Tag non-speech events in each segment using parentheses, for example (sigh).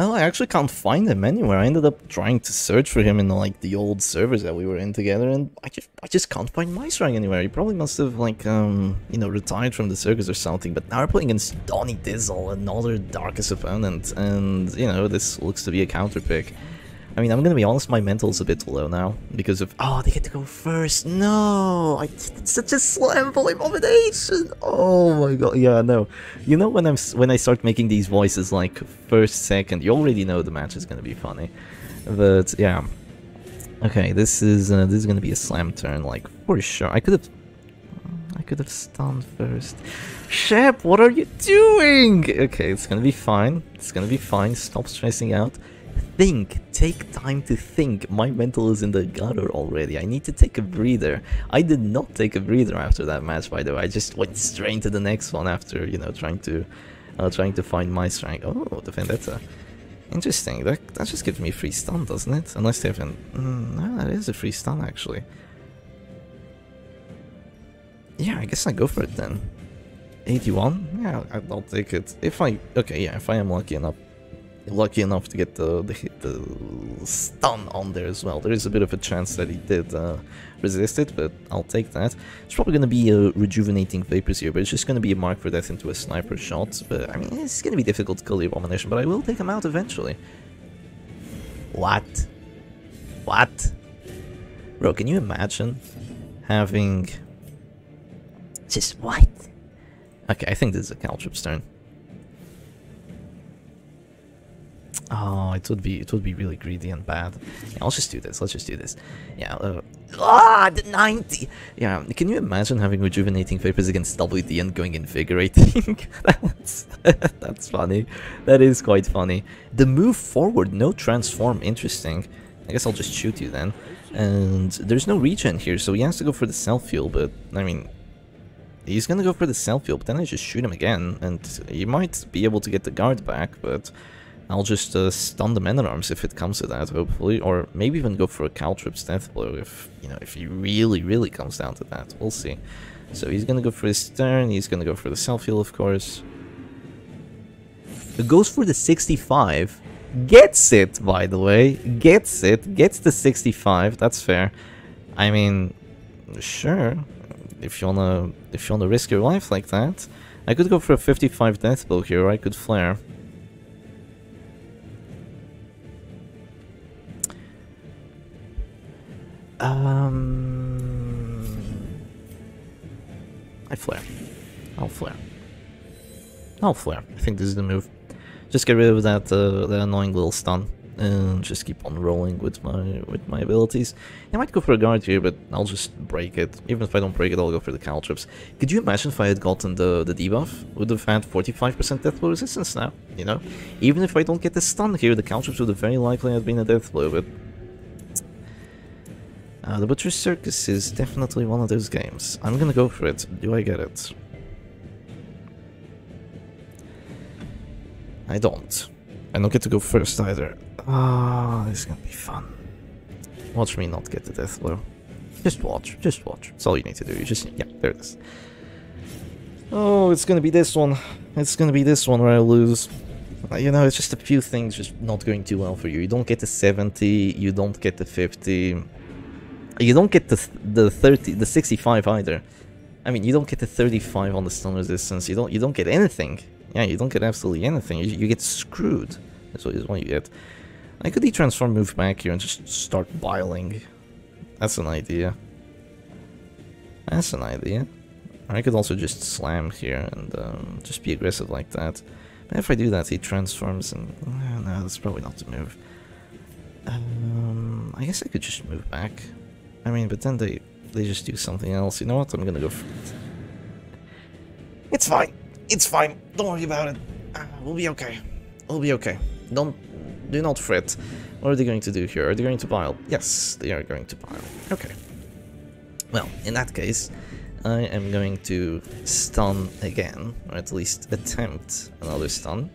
Well, I actually can't find him anywhere. I ended up trying to search for him in like the old servers that we were in together, and I just I just can't find Maestrank anywhere. He probably must have like um you know retired from the circus or something. But now we're playing against Donny Dizzle, another darkest opponent, and you know this looks to be a counter pick. I mean, I'm gonna be honest, my mental's a bit low now because of oh they get to go first. No, I it's such a slam slamful abomination. Oh my god, yeah, no. You know when I'm when I start making these voices like first, second, you already know the match is gonna be funny. But yeah, okay, this is uh, this is gonna be a slam turn, like for sure. I could have. I could have stunned first. Shep, what are you doing? Okay, it's gonna be fine. It's gonna be fine. Stop stressing out think, take time to think. My mental is in the gutter already. I need to take a breather. I did not take a breather after that match, by the way. I just went straight to the next one after, you know, trying to uh, trying to find my strength. Oh, the Vendetta. Interesting. That, that just gives me free stun, doesn't it? Unless they have an... Mm, no, that is a free stun, actually. Yeah, I guess I go for it then. 81? Yeah, I'll take it. If I... Okay, yeah, if I am lucky enough lucky enough to get the, the, the, stun on there as well. There is a bit of a chance that he did uh, resist it, but I'll take that. It's probably going to be a rejuvenating vapors here, but it's just going to be a mark for death into a sniper shot. But I mean, it's going to be difficult to kill the abomination, but I will take him out eventually. What? What? Bro, can you imagine having... Just what? Okay, I think this is a Caltrop's turn. Oh, it would be it would be really greedy and bad. Yeah, I'll just do this. Let's just do this. Yeah. Uh, ah, the 90. Yeah. Can you imagine having rejuvenating vapors against WD and going invigorating? (laughs) that's (laughs) that's funny. That is quite funny. The move forward, no transform. Interesting. I guess I'll just shoot you then. And there's no regen here, so he has to go for the self fuel. But I mean, he's gonna go for the self fuel. But then I just shoot him again, and he might be able to get the guard back, but. I'll just uh, stun the men-at-arms if it comes to that, hopefully, or maybe even go for a Caltrop's death blow if, you know, if he really, really comes down to that. We'll see. So he's gonna go for his turn, he's gonna go for the self-heal, of course. It goes for the 65, gets it, by the way, gets it, gets the 65, that's fair. I mean, sure, if you wanna, if you wanna risk your life like that, I could go for a 55 death blow here, or I could flare. Um, I flare. I'll flare. I'll flare. I think this is the move. Just get rid of that uh, that annoying little stun and just keep on rolling with my with my abilities. I might go for a guard here, but I'll just break it. Even if I don't break it, I'll go for the caltrops. Could you imagine if I had gotten the, the debuff? Would have had 45% death blow resistance now, you know? Even if I don't get the stun here, the caltrops would have very likely have been a death blow, but uh, the Butcher's Circus is definitely one of those games. I'm gonna go for it. Do I get it? I don't. I don't get to go first either. Ah, oh, this is gonna be fun. Watch me not get the death blow. Just watch, just watch. That's all you need to do. You just, yeah, there it is. Oh, it's gonna be this one. It's gonna be this one where I lose. Uh, you know, it's just a few things just not going too well for you. You don't get the 70, you don't get the 50. You don't get the the 30, the 65 either. I mean, you don't get the 35 on the stun resistance. You don't you don't get anything. Yeah, you don't get absolutely anything. You, you get screwed. That's what, what you get. I could de-transform move back here and just start biling. That's an idea. That's an idea. I could also just slam here and um, just be aggressive like that. But if I do that, he transforms and... Uh, no, that's probably not the move. Um, I guess I could just move back. I mean, but then they they just do something else. You know what? I'm gonna go for it. It's fine. It's fine. Don't worry about it. Uh, we'll be okay. We'll be okay. Don't do not fret. What are they going to do here? Are they going to pile? Yes, they are going to pile. Okay. Well, in that case, I am going to stun again, or at least attempt another stun.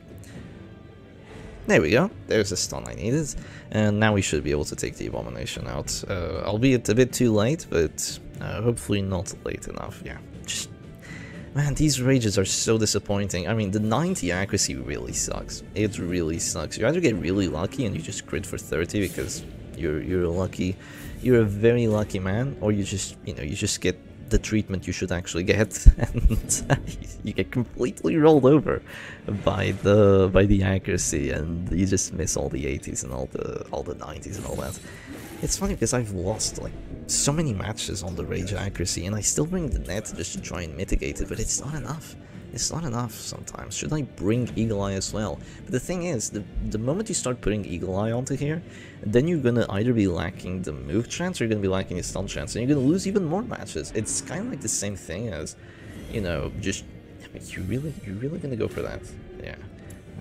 There we go. There's the stun I needed. And now we should be able to take the Abomination out. Uh, albeit a bit too late, but uh, hopefully not late enough. Yeah, just Man, these rages are so disappointing. I mean, the 90 accuracy really sucks. It really sucks. You either get really lucky and you just crit for 30 because you're you're lucky, you're a very lucky man, or you just you know you just get the treatment you should actually get, (laughs) and you get completely rolled over by the by the accuracy, and you just miss all the 80s and all the all the 90s and all that. It's funny because I've lost like so many matches on the rage accuracy, and I still bring the net just to try and mitigate it, but it's not enough. It's not enough sometimes. Should I bring Eagle Eye as well? But the thing is, the, the moment you start putting Eagle Eye onto here, then you're gonna either be lacking the move chance or you're gonna be lacking the stun chance, and you're gonna lose even more matches. It's kind of like the same thing as, you know, just you really, you're really gonna go for that? Yeah.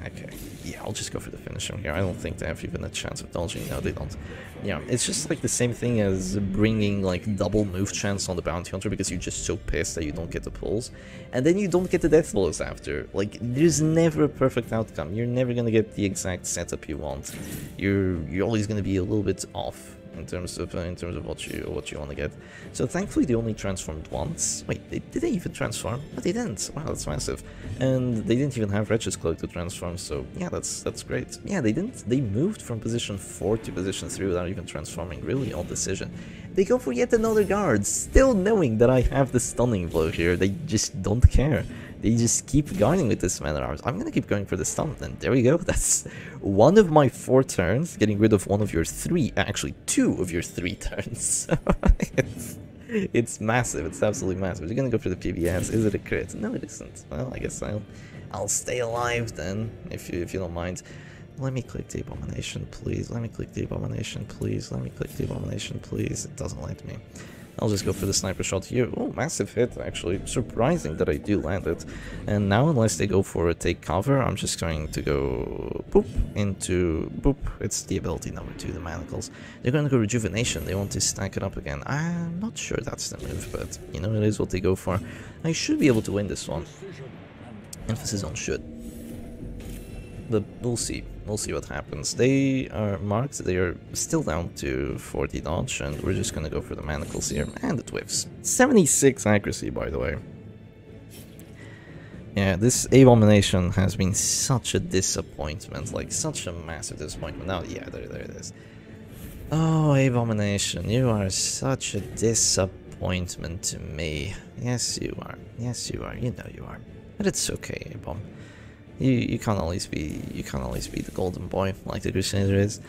Okay. Yeah, I'll just go for the finish here. I don't think they have even a chance of dodging. No, they don't. Yeah, it's just like the same thing as bringing like double move chance on the bounty hunter because you're just so pissed that you don't get the pulls. And then you don't get the death blows after. Like, there's never a perfect outcome. You're never gonna get the exact setup you want. You're, you're always gonna be a little bit off in terms of uh, in terms of what you what you want to get. So thankfully they only transformed once. Wait, they, did they even transform? But they didn't. Wow, that's massive. And they didn't even have Wretch's Cloak to transform. So yeah, that's that's great. Yeah, they didn't. They moved from position four to position three without even transforming. Really odd decision. They go for yet another guard, still knowing that I have the stunning blow here. They just don't care. They just keep guarding with this man at arms. I'm gonna keep going for the stun, then. there we go. (laughs) That's one of my four turns, getting rid of one of your three, actually two of your three (laughs) turns. it's, it's massive, it's absolutely massive. You're gonna go for the PBS. Is it a crit? No, it isn't. Well, I guess I'll I'll stay alive then, if you if you don't mind. Let me click the abomination, please. Let me click the abomination, please. Let me click the abomination, please. It doesn't let me. I'll just go for the sniper shot here. Oh, massive hit, actually. Surprising that I do land it. And now, unless they go for a take cover, I'm just going to go boop into boop. It's the ability number two, the manacles. They're going to go rejuvenation. They want to stack it up again. I'm not sure that's the move, but you know, it is what they go for. I should be able to win this one. Emphasis on should. But we'll see. We'll see what happens. They are marked, they are still down to 40 dodge, and we're just gonna go for the manacles here, and the twists. 76 accuracy, by the way. Yeah, this Abomination has been such a disappointment, like such a massive disappointment. Now, yeah, there, there it is. Oh, Abomination, you are such a disappointment to me. Yes, you are. Yes, you are. You know you are. But it's okay, Abom. You you can't always be you can't always be the golden boy like the Crusader is.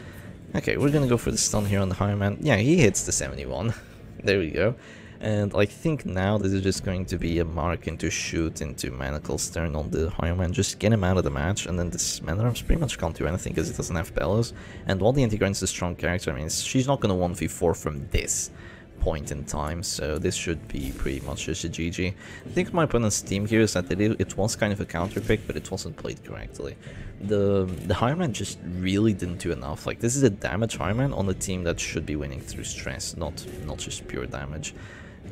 Okay, we're gonna go for the stun here on the Higher Man. Yeah, he hits the 71. (laughs) there we go. And I think now this is just going to be a mark into shoot into Manacle's turn on the Higher Man. Just get him out of the match, and then this Man-at-Arms pretty much can't do anything because it doesn't have Bellows. And while the Antiquarian's a strong character, I mean, she's not gonna 1v4 from this point in time, so this should be pretty much just a GG. I think my opponent's team here is that it, it was kind of a counter pick, but it wasn't played correctly. The the Hireman just really didn't do enough. Like this is a damage Hireman on a team that should be winning through stress, not not just pure damage.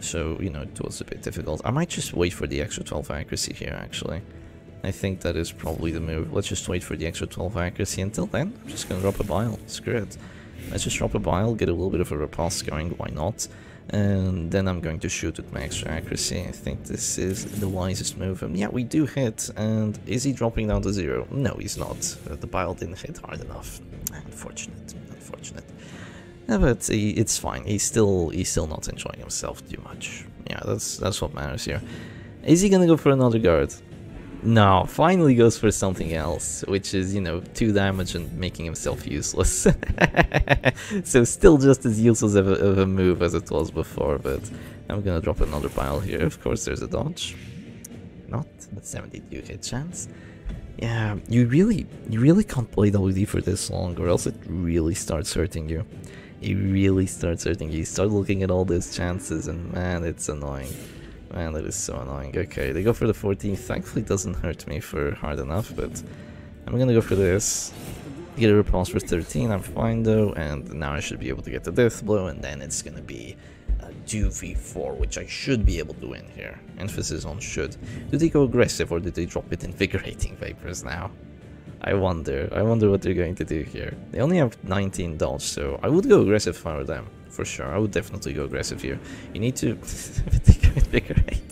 So, you know, it was a bit difficult. I might just wait for the extra 12 accuracy here, actually. I think that is probably the move. Let's just wait for the extra 12 accuracy. Until then, I'm just gonna drop a bile. Screw it. Let's just drop a bile, get a little bit of a repulse going, why not? And then I'm going to shoot with my extra accuracy. I think this is the wisest move. And yeah, we do hit. And is he dropping down to zero? No, he's not. Uh, the bile didn't hit hard enough. Unfortunate. Unfortunate. Yeah, but he, it's fine. He's still he's still not enjoying himself too much. Yeah, that's that's what matters here. Is he gonna go for another guard? No, finally goes for something else, which is, you know, 2 damage and making himself useless. (laughs) so still just as useless of a, of a, move as it was before, but I'm gonna drop another pile here. Of course there's a dodge. Not, but 72 hit chance. Yeah, you really, you really can't play WD for this long or else it really starts hurting you. It really starts hurting you. You start looking at all those chances and man, it's annoying. Man, that is so annoying. Okay, they go for the 14. Thankfully, doesn't hurt me for hard enough, but I'm gonna go for this. Get a repulse for 13, I'm fine though, and now I should be able to get the death blow, and then it's gonna be a 2v4, which I should be able to win here. Emphasis on should. Do they go aggressive, or did they drop it invigorating (laughs) vapors now? I wonder. I wonder what they're going to do here. They only have 19 dodge, so I would go aggressive for them. For sure. I would definitely go aggressive here. You need to (laughs)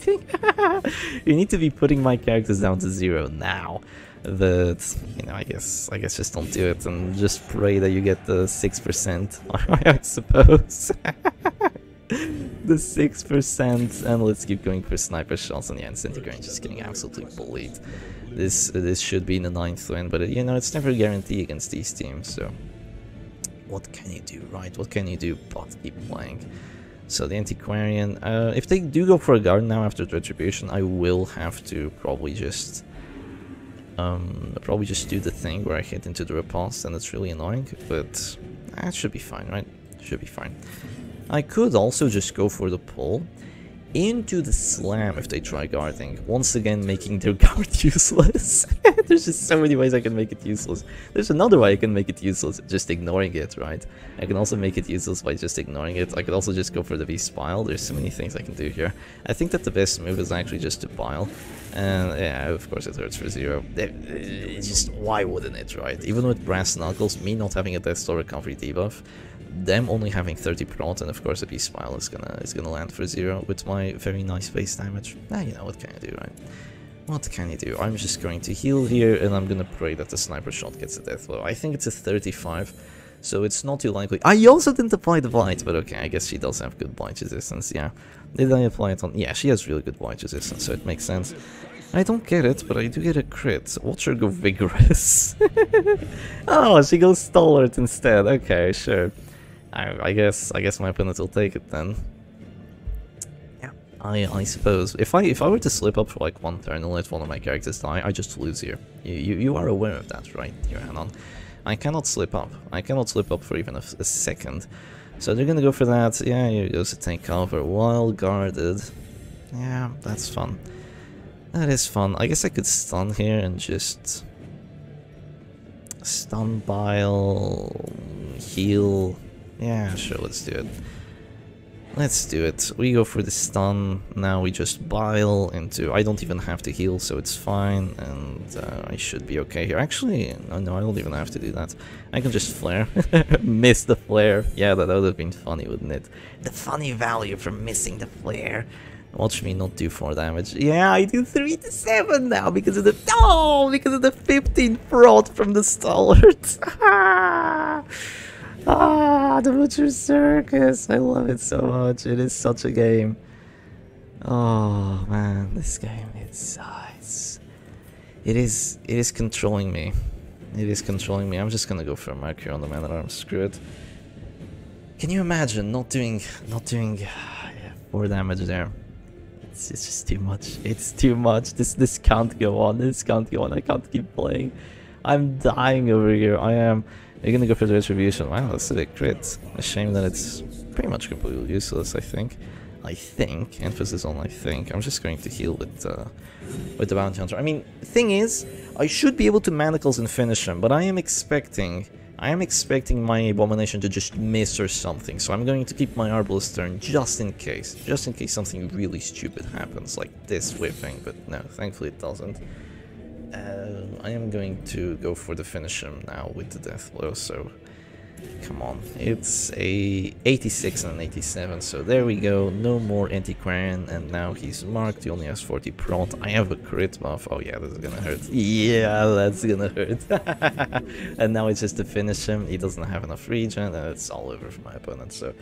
(laughs) you need to be putting my characters down to zero now. That you know, I guess I guess just don't do it and just pray that you get the six percent. (laughs) I suppose. the six percent, and let's keep going for sniper shots. And yeah, Centigrade just getting absolutely bullied. This this should be in the ninth win, but uh, you know it's never a guarantee against these teams. So what can you do, right? What can you do but keep playing? So the Antiquarian, uh, if they do go for a guard now after the Retribution, I will have to probably just um, probably just do the thing where I hit into the riposte and it's really annoying, but that should be fine, right? Should be fine. I could also just go for the pull into the slam if they try guarding, once again making their (laughs) guard (laughs) useless. (laughs) There's just so many ways I can make it useless. There's another way I can make it useless, just ignoring it, right? I can also make it useless by just ignoring it. I could also just go for the V-Spile. There's so many things I can do here. I think that the best move is actually just to pile. And yeah, of course it hurts for zero. It's just, why wouldn't it, right? Even with Brass Knuckles, me not having a Death's Door recovery debuff, them only having 30 prot and of course a beast's bile is gonna is gonna land for zero with my very nice base damage. Ah, you know what can I do, right? What can you do? I'm just going to heal here and I'm gonna pray that the sniper shot gets a death blow. I think it's a 35, so it's not too likely. I also didn't apply the blight, but okay, I guess she does have good blight resistance, yeah. Did I apply it on? Yeah, she has really good blight resistance, so it makes sense. I don't get it, but I do get a crit. Watch her go vigorous. (laughs) oh, she goes stalwart instead. Okay, sure. I, I guess I guess my opponent will take it then. Yeah, I I suppose if I if I were to slip up for like one turn and let one of my characters die, I just lose here. You you, you are aware of that, right? Here, Anon. I cannot slip up. I cannot slip up for even a, a second. So they're gonna go for that. Yeah, here goes to take cover while guarded. Yeah, that's fun. That is fun. I guess I could stun here and just stun bile, heal, yeah, sure, let's do it. Let's do it. We go for the stun, now we just bile into... I don't even have to heal, so it's fine, and uh, I should be okay here. Actually, no, no, I don't even have to do that. I can just flare. (laughs) Miss the flare. Yeah, that would have been funny, wouldn't it? The funny value from missing the flare. Watch me not do 4 damage. Yeah, I do 3 to 7 now because of the... Oh, because of the 15 fraud from the stalwart. (laughs) Ah, the Butcher Circus! I love it so much. It is such a game. Oh man, this game it's, uh, it's it is it is controlling me. It is controlling me. I'm just gonna go for a Mercury on the man at arms. Screw it. Can you imagine not doing not doing uh, four damage there? It's, it's just too much. It's too much. This this can't go on. This can't go on. I can't keep playing. I'm dying over here. I am. You're gonna go for the retribution. Wow, that's a big crit. A shame that it's pretty much completely useless, I think. I think. Emphasis on I think. I'm just going to heal with uh, with the bounty hunter. I mean, thing is, I should be able to manacles and finish him, but I am expecting I am expecting my abomination to just miss or something, so I'm going to keep my Arbalest turn just in case. Just in case something really stupid happens, like this whipping, but no, thankfully it doesn't. Uh, I am going to go for the finish him now with the death blow, so come on. It's a 86 and an 87, so there we go. No more Antiquarian, and now he's marked. He only has 40 prot. I have a crit buff. Oh yeah, that's gonna hurt. Yeah, that's gonna hurt. (laughs) and now it's just to finish him. He doesn't have enough regen, and it's all over for my opponent. So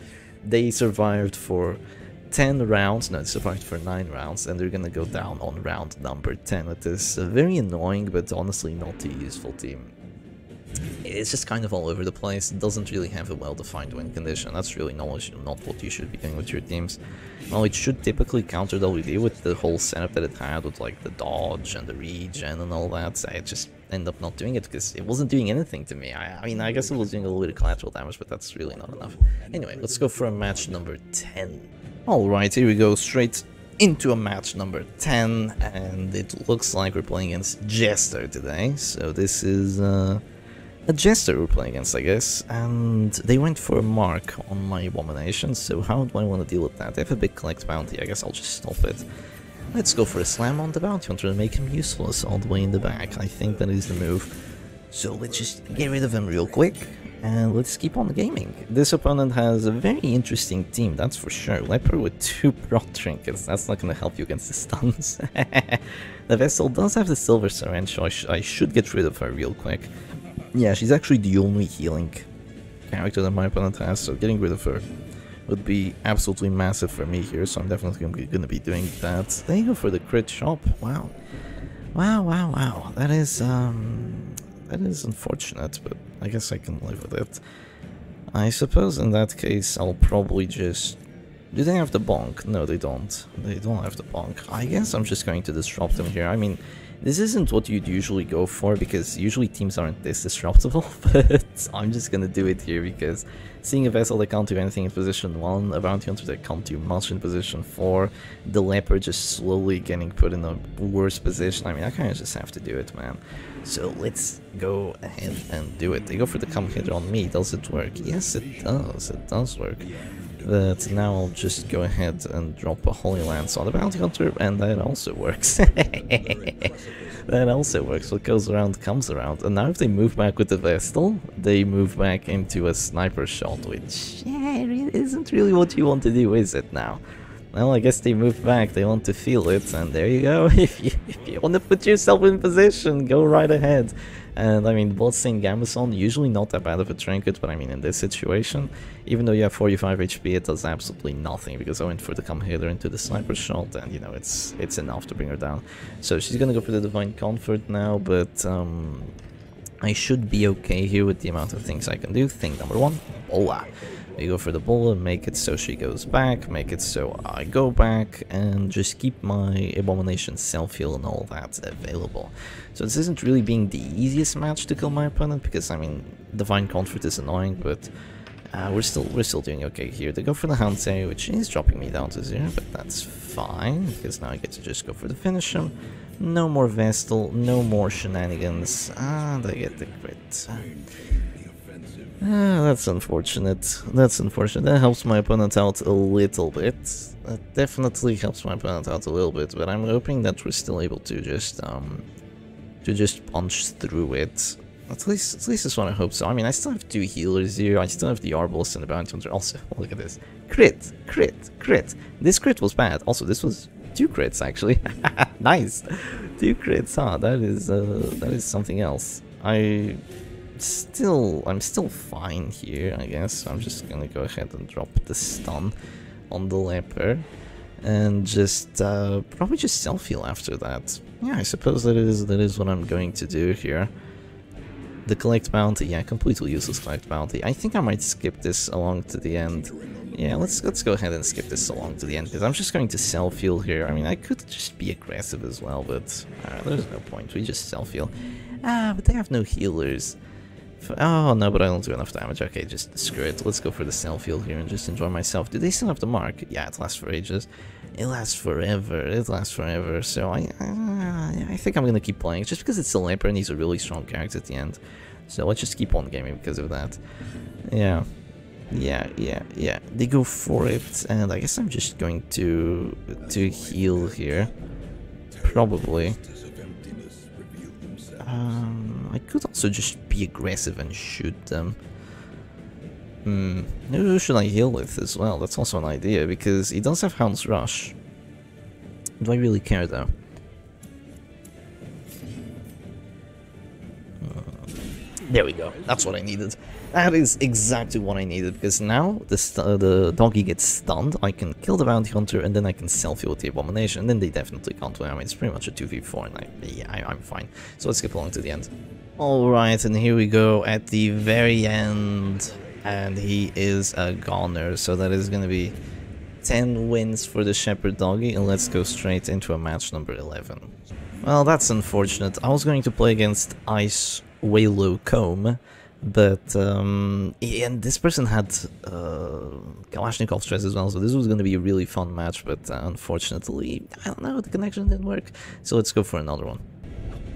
they survived for 10 rounds, no, it survived for 9 rounds, and they're gonna go down on round number 10 with this uh, very annoying but honestly not too useful team. It's just kind of all over the place, it doesn't really have a well-defined win condition, that's really not, what you should be doing with your teams. Well, it should typically counter WD with the whole setup that it had with like the dodge and the regen and all that, so I just end up not doing it because it wasn't doing anything to me. I, I mean, I guess it was doing a little bit of collateral damage, but that's really not enough. Anyway, let's go for a match number 10. Alright, here we go, straight into a match number 10, and it looks like we're playing against Jester today, so this is uh, a Jester we're playing against, I guess, and they went for a mark on my Abomination, so how do I want to deal with that? They have a big collect bounty, I guess I'll just stop it. Let's go for a slam on the bounty hunter and make him useless all the way in the back, I think that is the move. So let's just get rid of him real quick, And let's keep on gaming. This opponent has a very interesting team, that's for sure. Leper with two (laughs) Prot Trinkets, that's not gonna help you against the stuns. (laughs) the Vestal does have the Silver Syringe, so I, sh I should get rid of her real quick. Yeah, she's actually the only healing character that my opponent has, so getting rid of her would be absolutely massive for me here, so I'm definitely going to be doing that. They go for the crit shop, wow. Wow, wow, wow, that is, um, that is unfortunate, but I guess I can live with it. I suppose in that case I'll probably just... Do they have the bonk? No, they don't. They don't have the bonk. I guess I'm just going to disrupt them here. I mean, this isn't what you'd usually go for because usually teams aren't this disruptible, (laughs) but I'm just gonna do it here because seeing a vestal that can't do anything in position 1, a bounty hunter that can't do much in position 4, the leper just slowly getting put in a worse position, I mean I kinda just have to do it man. So let's go ahead and do it. They go for the hit on me, does it work? Yes it does, it does work. But now I'll just go ahead and drop a Holy Lance on the Bounty Hunter, and that also works. (laughs) that also works. What goes around comes around. And now if they move back with the Vestal, they move back into a Sniper Shot, which yeah, isn't really what you want to do, is it now? Well, I guess they move back, they want to feel it, and there you go. (laughs) if, you, if you want to put yourself in position, go right ahead. And I mean, Bloodstained Gambeson, usually not that bad of a trinket, but I mean, in this situation, even though you have 45 HP, it does absolutely nothing, because I went for the come hither into the sniper shot, and you know, it's it's enough to bring her down. So she's gonna go for the Divine Comfort now, but um, I should be okay here with the amount of things I can do. Thing number one, Bola. You go for the bullet, make it so she goes back, make it so I go back, and just keep my Abomination self-heal and all that available. So this isn't really being the easiest match to kill my opponent, because, I mean, Divine Comfort is annoying, but uh, we're still we're still doing okay here. They go for the Hanse, which is dropping me down to zero, but that's fine, because now I get to just go for the finish him. No more Vestal, no more shenanigans, and I get the crit. Ah, that's unfortunate. That's unfortunate. That helps my opponent out a little bit. That definitely helps my opponent out a little bit, but I'm hoping that we're still able to just um to just punch through it. At least at least that's what I hope so. I mean I still have two healers here, I still have the Arbalest and the Bounty Hunter. Also, (laughs) look at this. Crit, crit, crit. This crit was bad. Also this was two crits actually. (laughs) nice. Two crits, huh? That is uh that is something else. I still, I'm still fine here, I guess. I'm just gonna go ahead and drop the stun on the leper and just uh, probably just self heal after that. Yeah, I suppose that is that is what I'm going to do here. The collect bounty, yeah, completely useless collect bounty. I think I might skip this along to the end. Yeah, let's let's go ahead and skip this along to the end because I'm just going to self heal here. I mean, I could just be aggressive as well, but uh, there's no point. We just self heal. Ah, but they have no healers. Oh, no, but I don't do enough damage. Okay, just screw it. Let's go for the self-heal here and just enjoy myself. Do they still have the mark? Yeah, it lasts for ages. It lasts forever. It lasts forever. So I I, I think I'm going to keep playing. Just because it's a Leper and he's a really strong character at the end. So let's just keep on gaming because of that. Yeah. Yeah, yeah, yeah. They go for it, and I guess I'm just going to to heal here. Probably. Um, I could also just be aggressive and shoot them. Hmm, who should I heal with as well? That's also an idea, because he does have Hound's Rush. Do I really care though? Uh, there we go, that's what I needed. That is exactly what I needed, because now the, uh, the doggy gets stunned, I can kill the bounty hunter, and then I can self-heal with the abomination, and then they definitely can't win. I mean, it's pretty much a 2v4, and I, yeah, I, I'm fine. So let's skip along to the end. Alright, and here we go at the very end, and he is a goner, so that is going to be 10 wins for the Shepherd Doggy, and let's go straight into a match number 11. Well, that's unfortunate. I was going to play against Ice Waylo Comb, but, um, and this person had uh, Kalashnikov stress as well, so this was going to be a really fun match, but uh, unfortunately, I don't know, the connection didn't work, so let's go for another one.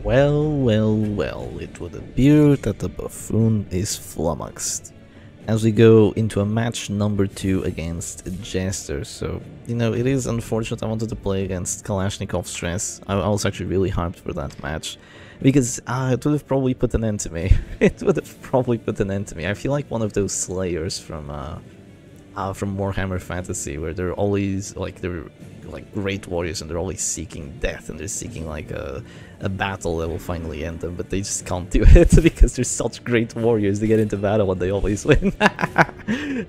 Well, well, well, it would appear that the buffoon is flummoxed. As we go into a match number 2 against Jester, so, you know, it is unfortunate I wanted to play against Kalashnikov Stress, I was actually really hyped for that match. Because uh, it would have probably put an end to me. (laughs) it would have probably put an end to me. I feel like one of those slayers from uh, uh, from Warhammer Fantasy, where they're always like they're like great warriors and they're always seeking death and they're seeking like a, a battle that will finally end them, but they just can't do (laughs) it (laughs) because they're such great warriors. They get into battle and they always win.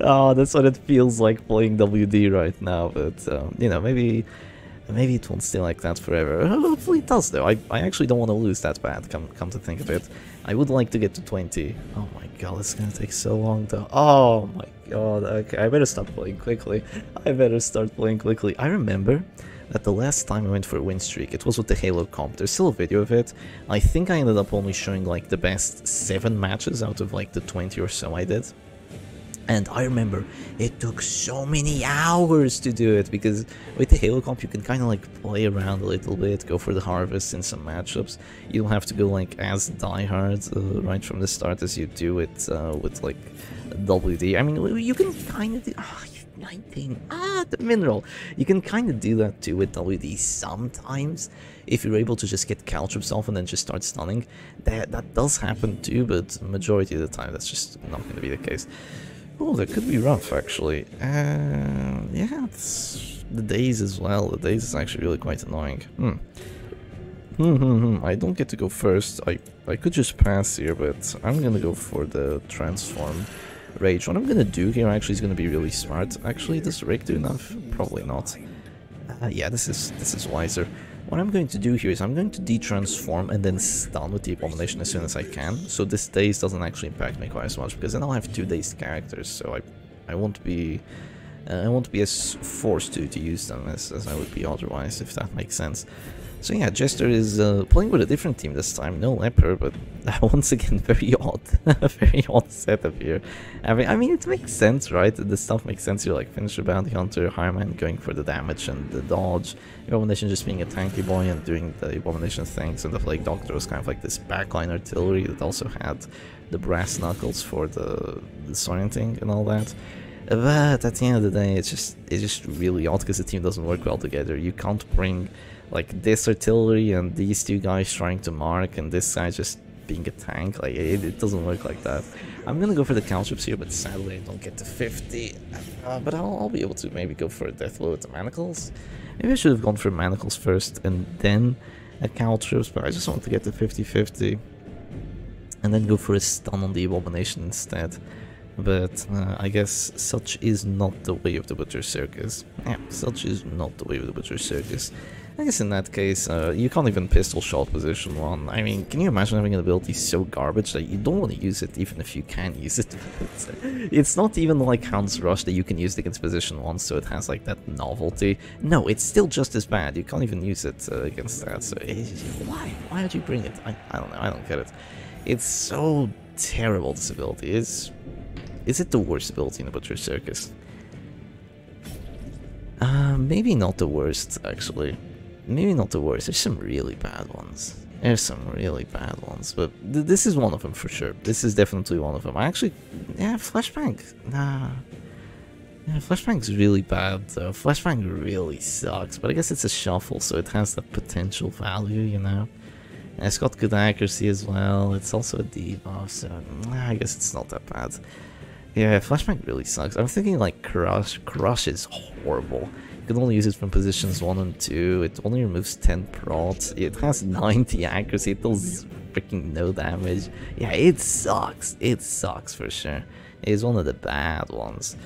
oh, that's what it feels like playing WD right now. But um, you know, maybe maybe it won't stay like that forever. (laughs) Hopefully it does though. I, I actually don't want to lose that bad. Come come to think of it, I would like to get to 20. Oh my god, it's gonna take so long to. Oh my god. Okay, I better stop playing quickly. I better start playing quickly. I remember that the last time I went for a win streak, it was with the Halo comp. There's still a video of it. I think I ended up only showing like the best 7 matches out of like the 20 or so I did. And I remember it took so many hours to do it because with the Halo comp you can kind of like play around a little bit, go for the harvest in some matchups. You don't have to go like as diehard uh, right from the start as you do it uh, with like WD. I mean, you can kind of do. Oh, 19. Ah, the mineral. You can kind of do that too with WD sometimes. If you're able to just get caltrops off and then just start stunning. That, that does happen too, but majority of the time that's just not going to be the case. Oh, that could be rough, actually. Uh, yeah, the daze as well. The daze is actually really quite annoying. Hmm. Hmm, hmm, hmm. I don't get to go first. I, I could just pass here, but I'm gonna go for the transform rage. What I'm gonna do here actually is gonna be really smart. Actually, does Rick do enough? Probably not. Uh, yeah, this is this is wiser. What I'm going to do here is I'm going to detransform and then stun with the Abomination as soon as I can, so this daze doesn't actually impact me quite as much, because then I'll have two dazed characters, so I I won't be uh, I won't be as forced to, to use them as, as I would be otherwise, if that makes sense. So yeah, Jester is uh, playing with a different team this time, no Leper, but (laughs) once again, very odd, (laughs) very odd setup here. I mean, I mean, it makes sense, right? The stuff makes sense. You're like Finisher Bounty Hunter, Hireman going for the damage and the dodge, Abomination just being a tanky boy and doing the Abomination things, and the Plague Doctor was kind of like this backline artillery that also had the brass knuckles for the, the disorienting and all that. But at the end of the day, it's just it's just really odd because the team doesn't work well together. You can't bring like this artillery and these two guys trying to mark and this guy just being a tank like it, it doesn't work like that i'm gonna go for the caltrops here but sadly i don't get to 50 uh, but I'll, I'll, be able to maybe go for a death blow with the manacles maybe i should have gone for manacles first and then a caltrops but i just want to get to 50 50 and then go for a stun on the abomination instead but uh, I guess such is not the way of the Butcher Circus. Yeah, such is not the way of the Butcher Circus. I guess in that case, uh, you can't even pistol shot position 1. I mean, can you imagine having an ability so garbage that you don't want to use it even if you can use it? (laughs) it's not even like Hound's Rush that you can use it against position 1, so it has like that novelty. No, it's still just as bad. You can't even use it uh, against that, so why? Why did you bring it? I, I don't know, I don't get it. It's so terrible, this ability. Is, is it the worst ability in the Butcher Circus? Uh, maybe not the worst, actually maybe not the worst. There's some really bad ones. There's some really bad ones, but th this is one of them for sure. This is definitely one of them. I actually, yeah, Flashbang. Nah. Yeah, Flashbang's really bad though. Flashbang really sucks, but I guess it's a shuffle, so it has that potential value, you know? And it's got good accuracy as well. It's also a debuff, so nah, I guess it's not that bad. Yeah, Flashbang really sucks. I'm thinking like Crush. Crush is horrible. You can only use it from positions 1 and 2. It only removes 10 prot. It has 90 accuracy. It does freaking no damage. Yeah, it sucks. It sucks for sure. It is one of the bad ones.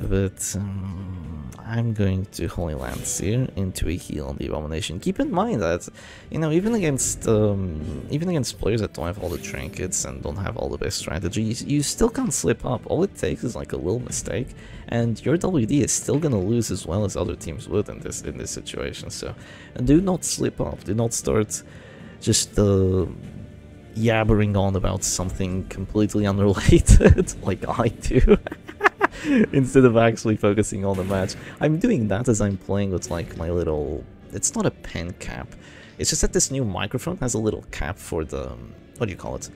But um, I'm going to Holy Lance here into a heal on the Abomination. Keep in mind that, you know, even against um, even against players that don't have all the trinkets and don't have all the best strategies, you still can't slip up. All it takes is like a little mistake, and your WD is still gonna lose as well as other teams would in this in this situation. So, do not slip up. Do not start just uh, yabbering on about something completely (laughs) unrelated like I do. (laughs) (laughs) instead of actually focusing on the match. I'm doing that as I'm playing with like my little... It's not a pen cap. It's just that this new microphone has a little cap for the... Um, what do you call it?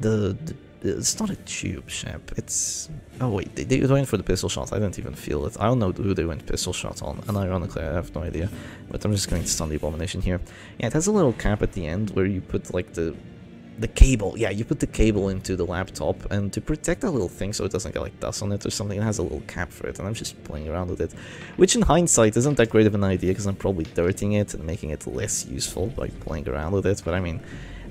The, the It's not a tube ship. It's... Oh wait, they, they went for the pistol shot. I didn't even feel it. I don't know who they went pistol shot on. And ironically, I have no idea. But I'm just going to stun the Abomination here. Yeah, it has a little cap at the end where you put like the the cable. Yeah, you put the cable into the laptop, and to protect that little thing so it doesn't get like dust on it or something, it has a little cap for it, and I'm just playing around with it. Which in hindsight isn't that great of an idea, because I'm probably dirtying it and making it less useful by playing around with it, but I mean,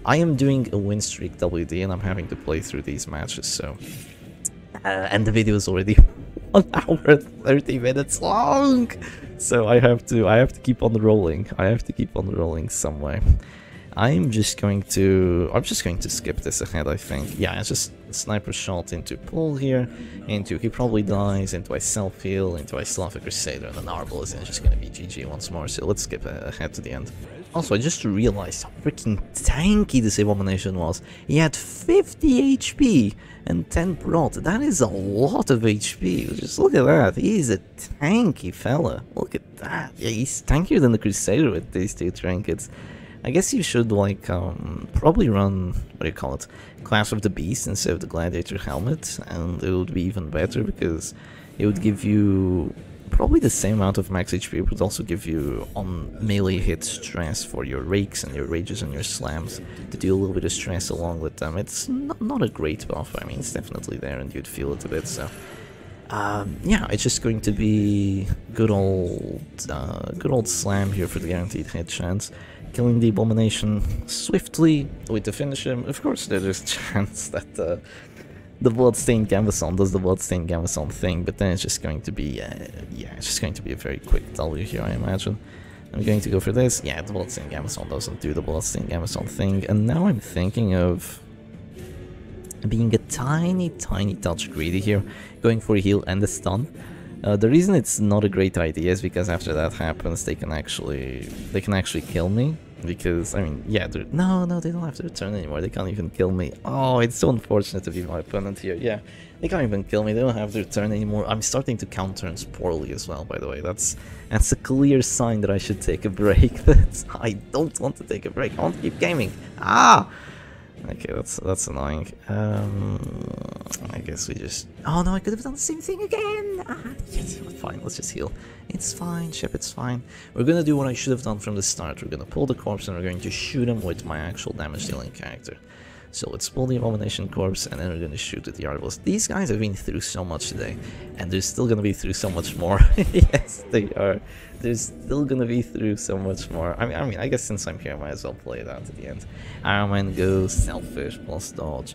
I am doing a win streak WD, and I'm having to play through these matches, so... Uh, and the video is already (laughs) 1 hour 30 minutes long! So I have to I have to keep on rolling. I have to keep on rolling some way. I'm just going to... I'm just going to skip this ahead, I think. Yeah, it's just sniper shot into pull here, into he probably dies, into I self-heal, into I still have a Crusader, and then Arbalest is just gonna be GG once more, so let's skip ahead to the end. Also, I just realized how freaking tanky this Abomination was. He had 50 HP and 10 prot. That is a lot of HP. Just look at that. He's a tanky fella. Look at that. Yeah, he's tankier than the Crusader with these two trinkets. I guess you should like um, probably run what do you call it, Clash of the Beast instead of the Gladiator helmet, and it would be even better because it would give you probably the same amount of max HP, but also give you on melee hit stress for your rakes and your rages and your slams to deal a little bit of stress along with them. It's not, not a great buff. I mean, it's definitely there, and you'd feel it a bit. So. Um, yeah, it's just going to be good old, uh, good old slam here for the guaranteed hit chance killing the Abomination swiftly with the finisher. Of course, there is a (laughs) chance that uh, the Bloodstained Gambeson does the Bloodstained Gambeson thing, but then it's just going to be, uh, yeah, it's just going to be a very quick W here, I imagine. I'm going to go for this. Yeah, the Bloodstained Gambeson doesn't do the Bloodstained Gambeson thing, and now I'm thinking of being a tiny, tiny touch greedy here, going for a heal and a stun. Uh, the reason it's not a great idea is because after that happens, they can actually they can actually kill me. Because I mean, yeah, no, no, they don't have to return anymore. They can't even kill me. Oh, it's so unfortunate to be my opponent here. Yeah, they can't even kill me. They don't have to return anymore. I'm starting to counter and poorly as well. By the way, that's that's a clear sign that I should take a break. (laughs) That's I don't want to take a break. I want to keep gaming. Ah. Okay, that's that's annoying. Um, I guess we just... Oh no, I could have done the same thing again! Ah, yes, fine, let's just heal. It's fine, Shep, it's fine. We're gonna do what I should have done from the start. We're gonna pull the corpse and we're going to shoot him with my actual damage dealing character. So let's pull the Abomination Corpse and then we're gonna shoot at the Arbalest. These guys have been through so much today, and they're still gonna be through so much more. (laughs) yes, they are. They're still gonna be through so much more. I mean, I mean, I guess since I'm here, I might as well play it out to the end. Iron goes Selfish plus Dodge.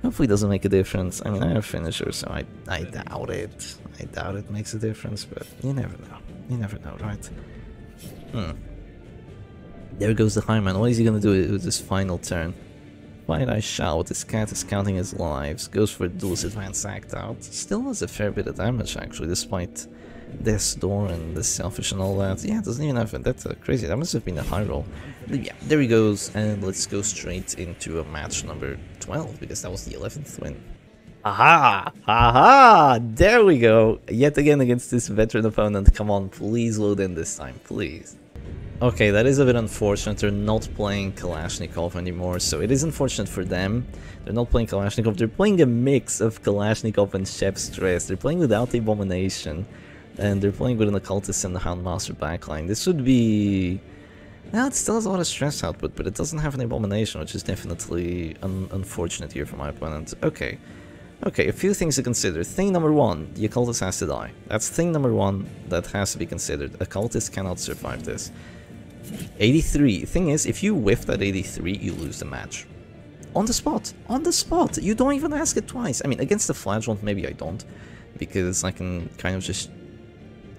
Hopefully it doesn't make a difference. I mean, I have finisher, so I, I doubt it. I doubt it makes a difference, but you never know. You never know, right? Hmm. There goes the Highman. What is he gonna do with this final turn? White I Shout, this cat is counting his lives, goes for a Duel's Advanced Act Out, still does a fair bit of damage actually, despite this Door and the Selfish and all that. Yeah, doesn't even have, that's uh, crazy, that must have been a high roll. But yeah, there he goes, and let's go straight into a match number 12, because that was the 11th win. Aha! Aha! There we go! Yet again against this veteran opponent, come on, please load in this time, please. Okay, that is a bit unfortunate. They're not playing Kalashnikov anymore, so it is unfortunate for them. They're not playing Kalashnikov. They're playing a mix of Kalashnikov and Chef Stress. They're playing without the Abomination, and they're playing with an Occultist and the Houndmaster backline. This would be... Well, it still has a lot of stress output, but it doesn't have an Abomination, which is definitely un unfortunate here for my opponent. Okay. Okay, a few things to consider. Thing number one, the Occultist has to die. That's thing number one that has to be considered. Occultist cannot survive this. 83. Thing is, if you whiff that 83, you lose the match. On the spot. On the spot. You don't even ask it twice. I mean, against the Flagellant, maybe I don't. Because I can kind of just,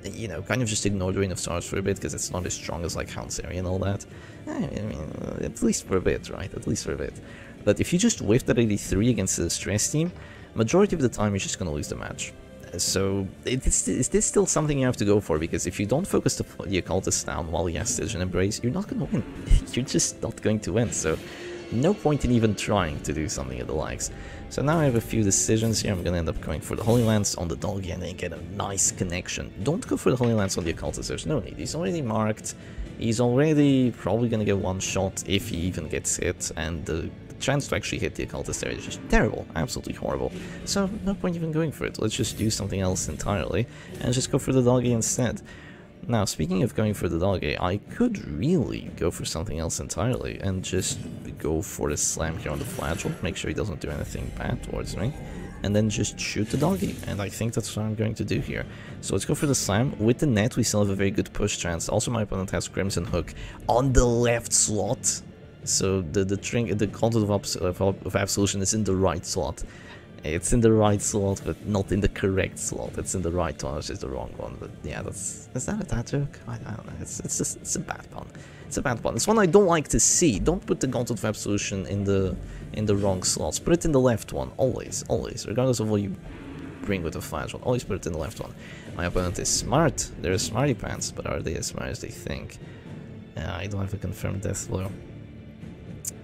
you know, kind of just ignore the Rain of Stars for a bit, because it's not as strong as, like, Hauntzeria and all that. Eh, I mean, at least for a bit, right? At least for a bit. But if you just whiff that 83 against the Stress team, majority of the time you're just gonna lose the match. So is, is this still something you have to go for? Because if you don't focus the, the occultist down while he has Stygian Embrace, you're not going to win. (laughs) you're just not going to win. So no point in even trying to do something of the likes. So now I have a few decisions here. I'm going to end up going for the Holy Lance on the doggy and then get a nice connection. Don't go for the Holy Lance on the occultist. There's no need. He's already marked. He's already probably going to get one shot if he even gets hit. And the chance to actually hit the occultist there is just terrible, absolutely horrible. So no point even going for it. Let's just do something else entirely and just go for the doggy instead. Now, speaking of going for the doggy, I could really go for something else entirely and just go for the slam here on the flagell, make sure he doesn't do anything bad towards me and then just shoot the doggy. And I think that's what I'm going to do here. So let's go for the slam. With the net, we still have a very good push chance. Also, my opponent has Crimson Hook on the left slot. So the the drink, the content of, of, of Absolution is in the right slot. It's in the right slot, but not in the correct slot. It's in the right one, which is the wrong one. But yeah, that's is that a dad joke? I, I don't know. It's it's just it's a bad pun. It's a bad pun. It's one I don't like to see. Don't put the Gauntlet of Absolution in the in the wrong slots. Put it in the left one, always, always, regardless of what you bring with the flash one. Always put it in the left one. My opponent is smart. They're smarty pants, but are they as smart as they think? Uh, I don't have a confirmed death blow.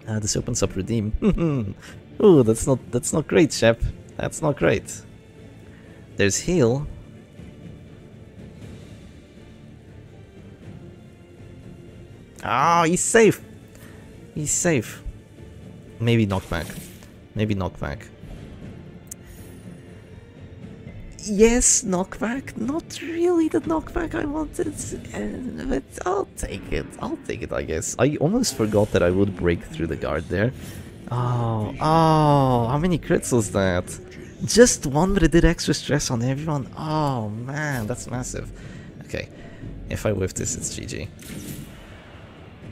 Uh, this opens up redeem. (laughs) Ooh, that's not that's not great, Shep. That's not great. There's heal. Ah, oh, he's safe. He's safe. Maybe knockback. Maybe knockback. Yes, knockback. Not really the knockback I wanted, uh, but I'll take it. I'll take it, I guess. I almost forgot that I would break through the guard there. Oh, oh, how many crits was that? Just one, but it did extra stress on everyone. Oh, man, that's massive. Okay, if I whiff this, it's GG.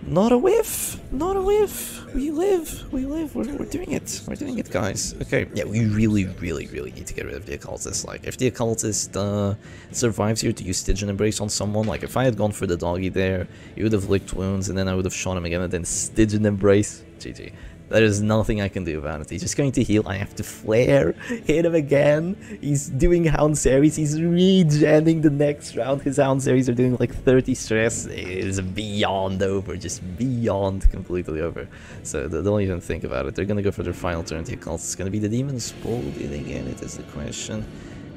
Not a whiff! Not a whiff! We live! We live! We're, we're doing it! We're doing it, guys. Okay, yeah, we really, really, really need to get rid of the occultist. Like, if the occultist uh, survives here to use Stygian Embrace on someone, like, if I had gone for the doggy there, he would have licked wounds, and then I would have shot him again, and then Stygian Embrace. GG. There is nothing I can do about it. He's just going to heal. I have to flare, hit him again. He's doing Hound Series. He's regenning the next round. His Hound Series are doing like 30 stress. It is beyond over. Just beyond completely over. So don't even think about it. They're going to go for their final turn. The Occult is going to be the Daemon's Pull. Did they get it is the question.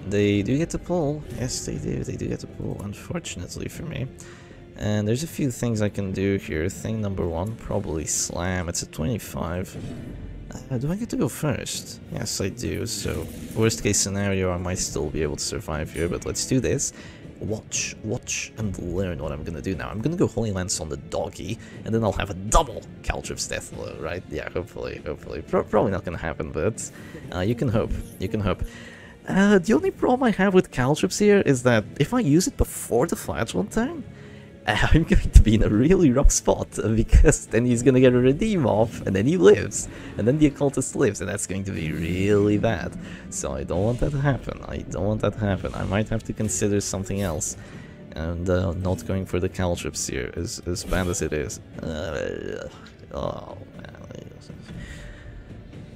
They do get to pull. Yes, they do. They do get to pull, unfortunately for me. And there's a few things I can do here. Thing number one, probably slam. It's a 25. Uh, do I get to go first? Yes, I do. So, worst case scenario, I might still be able to survive here, but let's do this. Watch, watch, and learn what I'm gonna do now. I'm gonna go Holy Lance on the doggy, and then I'll have a double Caltrops Death Blow, right? Yeah, hopefully, hopefully. Pro probably not gonna happen, but uh, you can hope. You can hope. Uh, the only problem I have with Caltrops here is that if I use it before the flagell turn, (laughs) I'm going to be in a really rough spot because then he's going to get a redeem off and then he lives and then the occultist lives and that's going to be really bad. So I don't want that to happen. I don't want that to happen. I might have to consider something else and uh, not going for the caltrops here as, as bad as it is. Uh, oh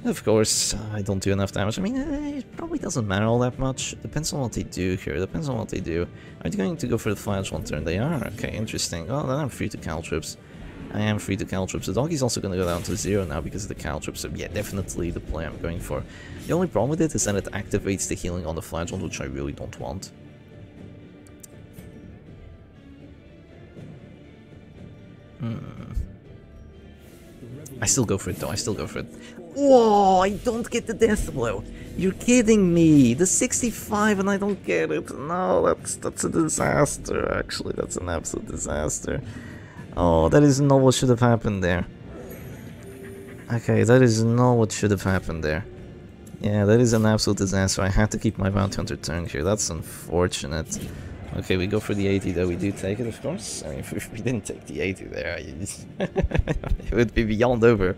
of course, I don't do enough damage. I mean, eh, it probably doesn't matter all that much. Depends on what they do here. Depends on what they do. Are they going to go for the flash one turn? They are. Okay, interesting. Well, then I'm free to caltrops. I am free to caltrops. The doggy's also going to go down to zero now because of the caltrops. So yeah, definitely the play I'm going for. The only problem with it is that it activates the healing on the flagell, which I really don't want. Hmm. I still go for it though, I still go for it. Whoa, I don't get the death blow. You're kidding me. The 65 and I don't get it. No, that's that's a disaster, actually. That's an absolute disaster. Oh, that is not what should have happened there. Okay, that is not what should have happened there. Yeah, that is an absolute disaster. I had to keep my bounty hunter turn here. That's unfortunate. Okay, we go for the 80 though. We do take it, of course. I mean, (laughs) if we didn't take the 80 there, (laughs) it would be beyond over.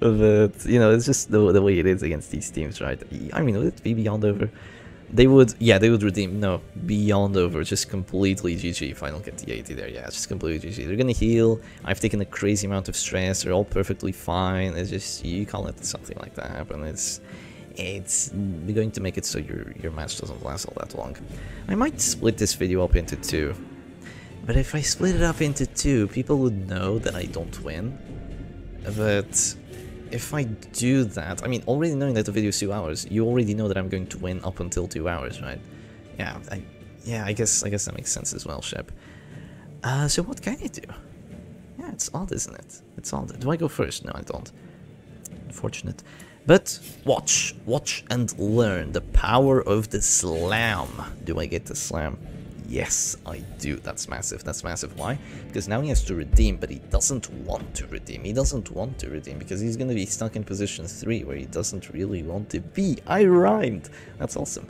But, you know, it's just the, the way it is against these teams, right? I mean, would it be beyond over? They would, yeah, they would redeem. No, beyond over, just completely GG don't get the 80 there. Yeah, just completely GG. They're gonna heal. I've taken a crazy amount of stress. They're all perfectly fine. It's just, you can't let something like that happen. It's, it's going to make it so your, your match doesn't last all that long. I might split this video up into two. But if I split it up into two, people would know that I don't win. But if I do that, I mean, already knowing that the video is two hours, you already know that I'm going to win up until two hours, right? Yeah, I, yeah, I guess I guess that makes sense as well, Shep. Uh, so what can you do? Yeah, it's odd, isn't it? It's odd. Do I go first? No, I don't. Unfortunate. But watch, watch and learn the power of the slam. Do I get the slam? Yes, I do. That's massive. That's massive. Why? Because now he has to redeem, but he doesn't want to redeem. He doesn't want to redeem because he's going to be stuck in position 3 where he doesn't really want to be. I rhymed. That's awesome.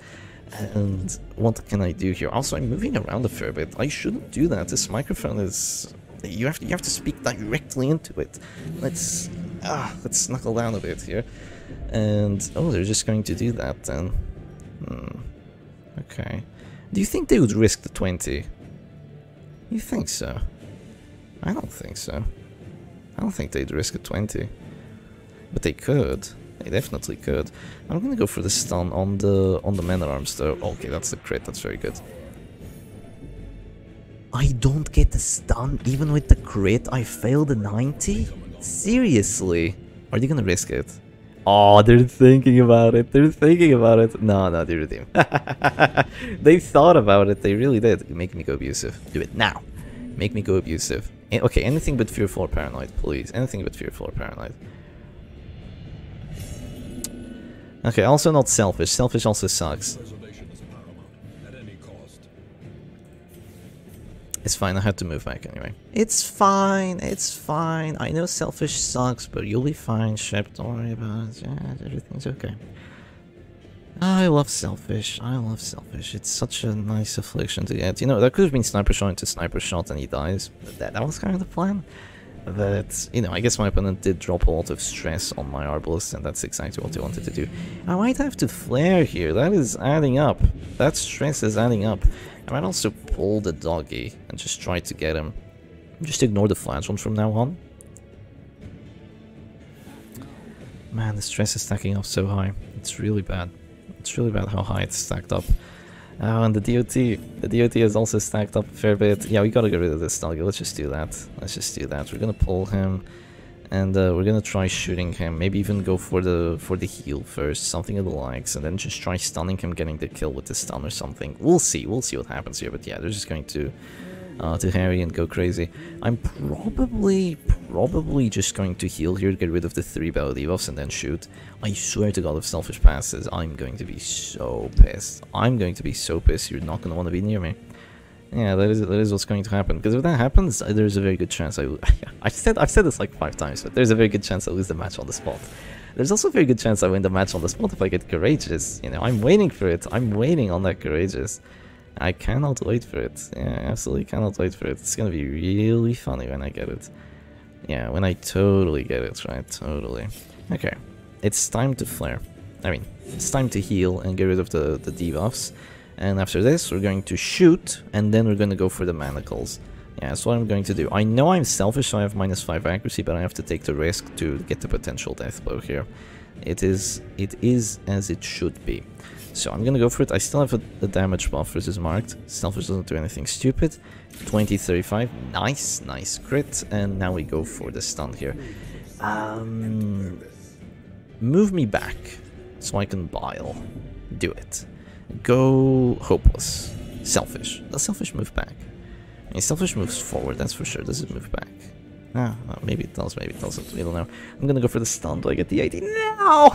And what can I do here? Also, I'm moving around a fair bit. I shouldn't do that. This microphone is... You have to, you have to speak directly into it. Let's... Ah, let's knuckle down a bit here. And... Oh, they're just going to do that then. Hmm. Okay. Do you think they would risk the 20? You think so? I don't think so. I don't think they'd risk a 20. But they could. They definitely could. I'm gonna go for the stun on the on the man arms though. Okay, that's the crit, that's very good. I don't get the stun even with the crit. I failed the 90? Seriously? Are they gonna risk it? Oh, they're thinking about it. They're thinking about it. No, no, they redeem. (laughs) they thought about it. They really did. Make me go abusive. Do it now. Make me go abusive. Okay, anything but fearful or paranoid, please. Anything but fearful or paranoid. Okay, also not selfish. Selfish also sucks. It's fine, I had to move back anyway. It's fine, it's fine. I know selfish sucks, but you'll be fine, Shep. Don't worry about it. Yeah, everything's okay. I love selfish. I love selfish. It's such a nice affliction to get. You know, that could have been sniper shot into sniper shot and he dies. That, that was kind of the plan. But, you know, I guess my opponent did drop a lot of stress on my Arbalest, and that's exactly what he wanted to do. I might have to flare here. That is adding up. That stress is adding up. I might also pull the doggy and just try to get him. Just ignore the one from now on. Man, the stress is stacking up so high. It's really bad. It's really bad how high it's stacked up. Oh, and the DOT. The DOT is also stacked up a fair bit. Yeah, we gotta get rid of this doggy. Let's just do that. Let's just do that. We're gonna pull him. And uh, we're gonna try shooting him. Maybe even go for the for the heal first, something of the likes, and then just try stunning him, getting the kill with the stun or something. We'll see. We'll see what happens here. But yeah, they're just going to uh, to harry and go crazy. I'm probably probably just going to heal here, get rid of the three battle debuffs, and then shoot. I swear to God, if selfish passes, I'm going to be so pissed. I'm going to be so pissed. You're not gonna want to be near me. Yeah, that is that is what's going to happen. Because if that happens, uh, there's a very good chance I. (laughs) I said I've said this like five times, but there's a very good chance I lose the match on the spot. There's also a very good chance I win the match on the spot if I get courageous. You know, I'm waiting for it. I'm waiting on that courageous. I cannot wait for it. Yeah, absolutely cannot wait for it. It's gonna be really funny when I get it. Yeah, when I totally get it, right? Totally. Okay, it's time to flare. I mean, it's time to heal and get rid of the, the debuffs. And after this, we're going to shoot, and then we're going to go for the manacles. Yeah, that's what I'm going to do. I know I'm selfish, so I have minus 5 accuracy, but I have to take the risk to get the potential death blow here. It is, it is as it should be. So I'm gonna go for it. I still have a, a damage buff versus marked. Selfish doesn't do anything stupid. 20-35. Nice, nice crit. And now we go for the stun here. Um, move me back so I can bile. Do it. Go hopeless. Selfish. Does selfish move back? I mean, selfish moves forward, that's for sure. Does it move back? Ah, well, maybe it does, maybe it doesn't. We don't know. I'm gonna go for the stun. Do I get the 80? No! (laughs)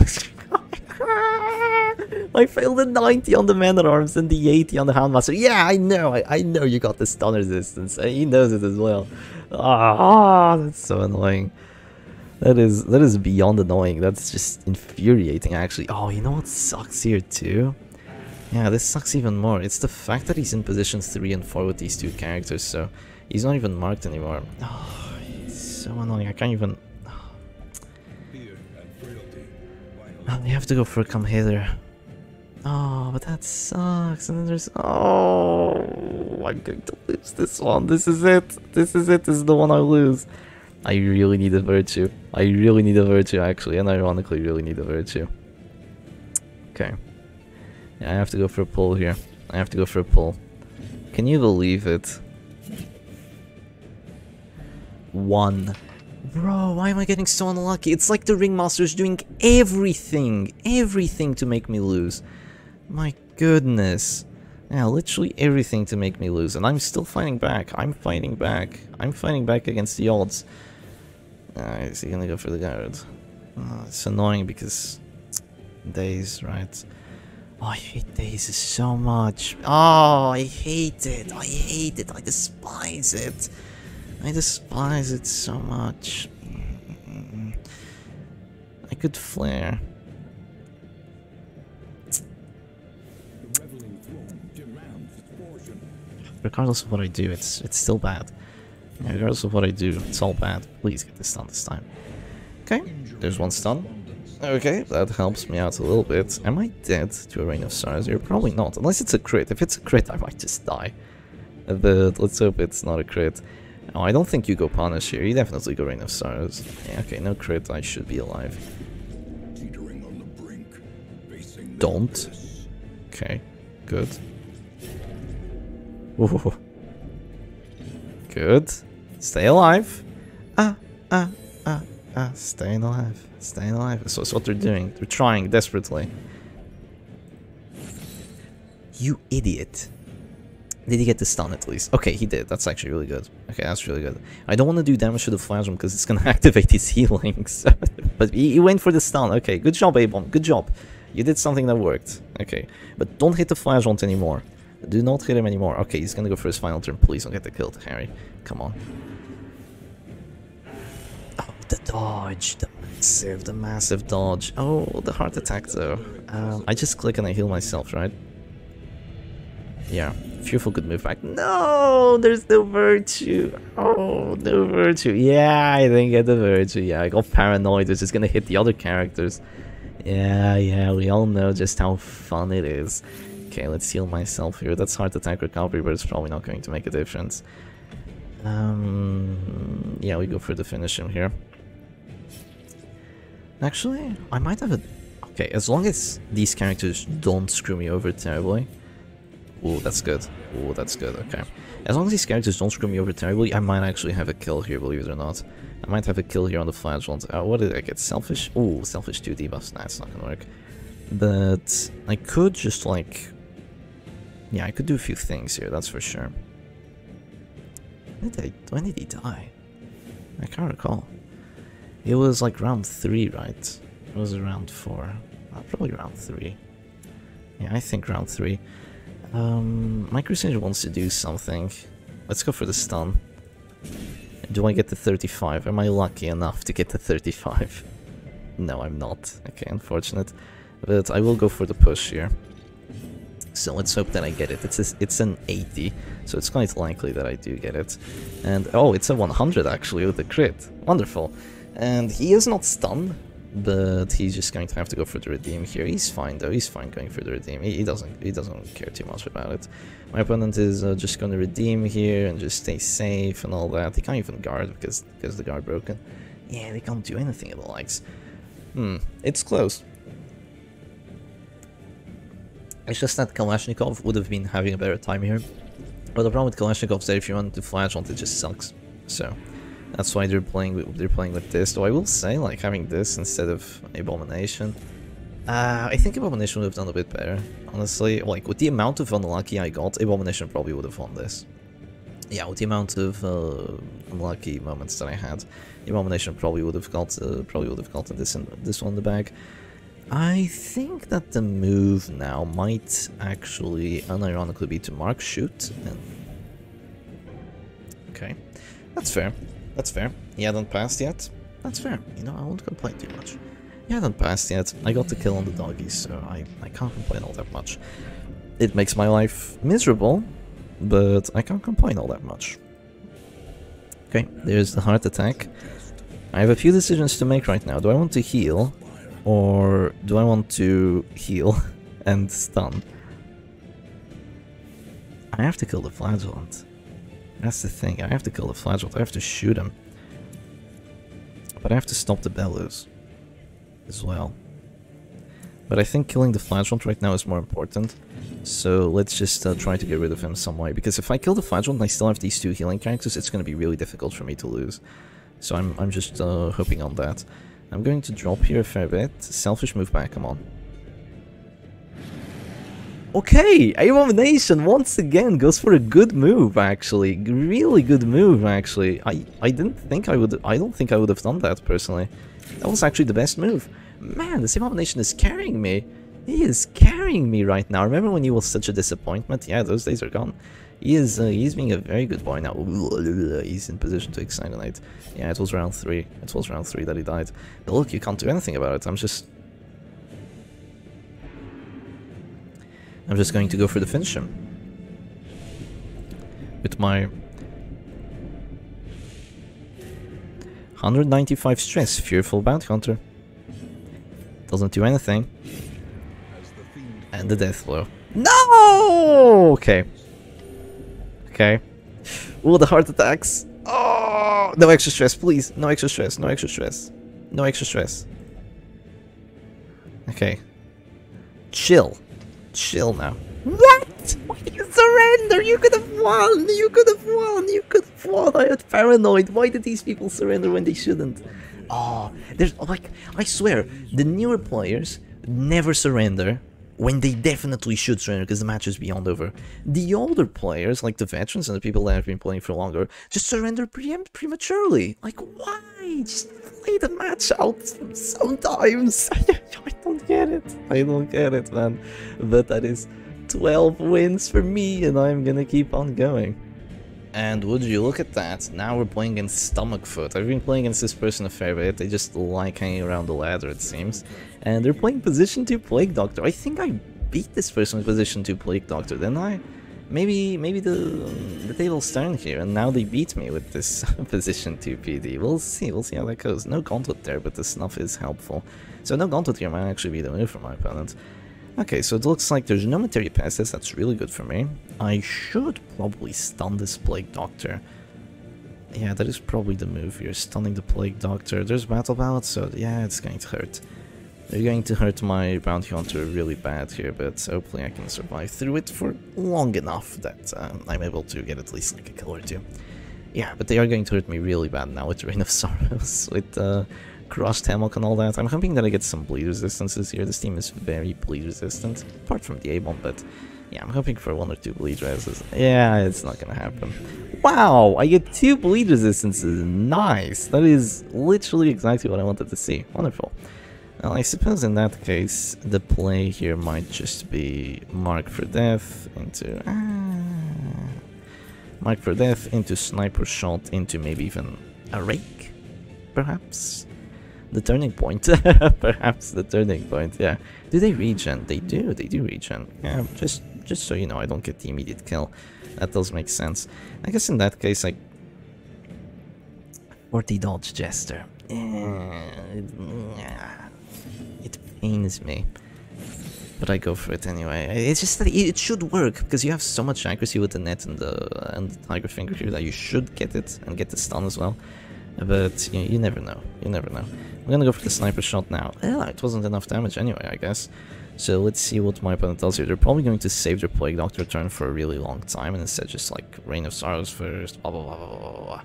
I failed the 90 on the man at arms and the 80 on the Houndmaster. Yeah, I know. I, I know you got the stun resistance. He knows it as well. Ah, that's so annoying. That is that is beyond annoying. That's just infuriating actually. Oh, you know what sucks here too? Yeah, this sucks even more. It's the fact that he's in positions 3 and 4 with these two characters, so he's not even marked anymore. (sighs) Oh, it's so annoying. I can't even... Oh, you have to go for a come hither. Oh, but that sucks. And then there's... Oh, I'm going to lose this one. This is it. This is it. This is the one I lose. I really need a virtue. I really need a virtue, actually. And ironically, really need a virtue. Okay. Yeah, I have to go for a pull here. I have to go for a pull. Can you believe it? One. Bro, why am I getting so unlucky? It's like the Ringmaster is doing everything, everything to make me lose. My goodness. Yeah, literally everything to make me lose. And I'm still fighting back. I'm fighting back. I'm fighting back against the odds. Is he gonna go for the guard? Uh, it's annoying because days, right? Oh, I hate days so much. Oh, I hate it. I hate it. I despise it. I despise it so much. I could flare. Regardless of what I do, it's it's still bad. Regardless of what I do, it's all bad. Please get this done this time. Okay, there's one stun. Okay, that helps me out a little bit. Am I dead to a Rain of Sorrows here? Probably not, unless it's a crit. If it's a crit, I might just die. But let's hope it's not a crit. Oh, I don't think you go Punish here. You definitely go Rain of Sorrows. Yeah, okay, no crit. I should be alive. Brink, Don't. Okay, good. Ooh. Good. Stay alive. Ah, ah, ah, ah. Staying alive. Staying alive. So that's what they're doing. They're trying desperately. You idiot. Did he get the stun at least? Okay, he did. That's actually really good. Okay, that's really good. I don't want to do damage to the Flash because it's going (laughs) to activate his healings. (laughs) but he, he, went for the stun. Okay, good job, Abom. Good job. You did something that worked. Okay, but don't hit the Flash anymore. Do not hit him anymore. Okay, he's gonna go for his final turn. Please don't get the kill, Harry. Come on. Dodge. The massive, the massive dodge. Oh, the heart attack though. Um, I just click and I heal myself, right? Yeah. Fearful could move back. No, there's no virtue. Oh, no virtue. Yeah, I didn't get the virtue. Yeah, I got paranoid. It's just gonna hit the other characters. Yeah, yeah, we all know just how fun it is. Okay, let's heal myself here. That's heart attack recovery, but it's probably not going to make a difference. Um, yeah, we go for the finish him here. Actually, I might have a... Okay, as long as these characters don't screw me over terribly. Oh, that's good. Oh, that's good, okay. As long as these characters don't screw me over terribly, I might actually have a kill here, believe it or not. I might have a kill here on the flagellant. Uh, what did I get? Selfish? Oh, selfish 2 debuffs. That's not gonna work. But I could just like yeah, I could do a few things here, that's for sure. When did, I, when did he die? I can't recall. It was like round 3, right? It was around 4. Uh, probably round 3. Yeah, I think round 3. Um, my Crusader wants to do something. Let's go for the stun. Do I get the 35? Am I lucky enough to get the 35? (laughs) No, I'm not. Okay, unfortunate. But I will go for the push here. So let's hope that I get it. It's a, it's an 80, so it's quite likely that I do get it. And oh, it's a 100 actually with the crit. Wonderful. And he is not stunned, but he's just going to have to go for the redeem here. He's fine though. He's fine going for the redeem. He, he doesn't he doesn't care too much about it. My opponent is uh, just going to redeem here and just stay safe and all that. He can't even guard because because the guard broken. Yeah, they can't do anything it likes. Hmm, it's close. It's just that Kalashnikov would have been having a better time here. But the problem with Kalashnikov is that if you want to flash on it just sucks. So that's why they're playing with they're playing with this. Though I will say like having this instead of Abomination. Uh, I think Abomination would have done a bit better, honestly. Like with the amount of unlucky I got, Abomination probably would have won this. Yeah, with the amount of uh, unlucky moments that I had, Abomination probably would have got uh, probably would have gotten this in, this one in the bag. I think that the move now might actually unironically be to mark shoot and Okay. That's fair. That's fair. He hadn't passed yet. That's fair. You know, I won't complain too much. He hadn't passed yet. I got the kill on the doggies, so I, I can't complain all that much. It makes my life miserable, but I can't complain all that much. Okay, there's the heart attack. I have a few decisions to make right now. Do I want to heal? Or do I want to heal (laughs) and stun? I have to kill the flagellant. That's the thing, I have to kill the flagellant, I have to shoot him. But I have to stop the bellows as well. But I think killing the flagellant right now is more important. So let's just uh, try to get rid of him some way. Because if I kill the flagellant and I still have these two healing characters, it's going to be really difficult for me to lose. So I'm, I'm just uh, hoping on that. I'm going to drop here a fair bit. Selfish move back, come on. Okay, Abomination once again goes for a good move actually. Really good move actually. I I didn't think I would I don't think I would have done that personally. That was actually the best move. Man, this Abomination is carrying me. He is carrying me right now. Remember when he was such a disappointment? Yeah, those days are gone. He is uh, he's being a very good boy now. (laughs) He's in position to Exsanguinate. Yeah, it was round 3. It was round 3 that he died. But look, you can't do anything about it. I'm just... I'm just going to go for the finish him. With my 195 stress, Fearful Bounty Hunter. Doesn't do anything. And the death blow. No! Okay. Okay. Ooh, the heart attacks. Oh, no extra stress, please. No extra stress, no extra stress. No extra stress. Okay. Chill. Chill now. What? Why did you surrender? You could have won. You could have won. You could have won. I was paranoid. Why did these people surrender when they shouldn't? Oh, there's like I swear the newer players never surrender when they definitely should surrender because the match is beyond over. The older players, like the veterans and the people that have been playing for longer, just surrender pre prematurely. Like, why? Just play the match out sometimes. (laughs) I don't get it. I don't get it, man. But that is 12 wins for me, and I'm gonna keep on going. And would you look at that, now we're playing against Stomach Foot. I've been playing against this person a fair bit, they just like hanging around the ladder it seems. And they're playing Position 2 Plague Doctor. I think I beat this person with Position 2 Plague Doctor, didn't I? Maybe maybe the the table's turned here, and now they beat me with this (laughs) Position 2 PD. We'll see, we'll see how that goes. No Gauntlet there, but the Snuff is helpful. So no Gauntlet here might actually be the move for my opponent. Okay, so it looks like there's no materia passes, that's really good for me. I should probably stun this Plague Doctor. Yeah, that is probably the move here, stunning the Plague Doctor. There's Battle Ballad, so yeah, it's going to hurt. They're going to hurt my Bounty Hunter really bad here, but hopefully I can survive through it for long enough that um, I'm able to get at least like a kill or two. Yeah, but they are going to hurt me really bad now with (laughs) Rain of Sorrows, with uh, Crushed Hammock and all that. I'm hoping that I get some bleed resistances here. This team is very bleed resistant, apart from the A-bomb, but yeah, I'm hoping for one or two bleed resistances. Yeah, it's not gonna happen. Wow, I get two bleed resistances. Nice. That is literally exactly what I wanted to see. Wonderful. Well, I suppose in that case, the play here might just be Mark for Death into... Ah, Mark for Death into Sniper Shot into maybe even a Rake, perhaps? the turning point. (laughs) Perhaps the turning point, yeah. Do they regen? They do, they do regen. Yeah, just just so you know, I don't get the immediate kill. That does make sense. I guess in that case, I... 40 dodge Jester. Yeah, it pains me. But I go for it anyway. It's just that it should work, because you have so much accuracy with the net and the, and the Tiger Finger here that you should get it, and get the stun as well. But you, you never know, you never know. I'm gonna go for the sniper shot now. It wasn't enough damage anyway, I guess. So let's see what my opponent does here. They're probably going to save their Plague Doctor turn for a really long time and instead just like Rain of Sorrows first, blah blah blah blah blah.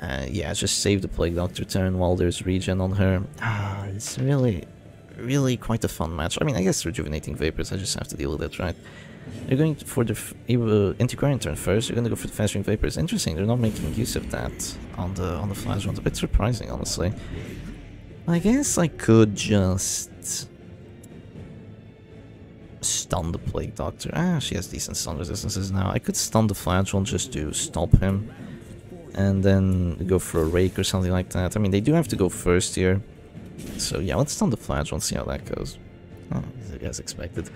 Uh, yeah, just save the Plague Doctor turn while there's regen on her. Ah, it's really, really quite a fun match. I mean, I guess Rejuvenating Vapors, I just have to deal with it, right? They're going for the uh, Antiquarian turn first. They're going to go for the Festering Vapors. Interesting, they're not making use of that on the on the flash round. A bit surprising, honestly. I guess I could just stun the Plague Doctor. Ah, she has decent stun resistances now. I could stun the Flagellant just to stop him. And then go for a Rake or something like that. I mean, they do have to go first here. So yeah, let's stun the Flagellant, see how that goes. Oh, as expected.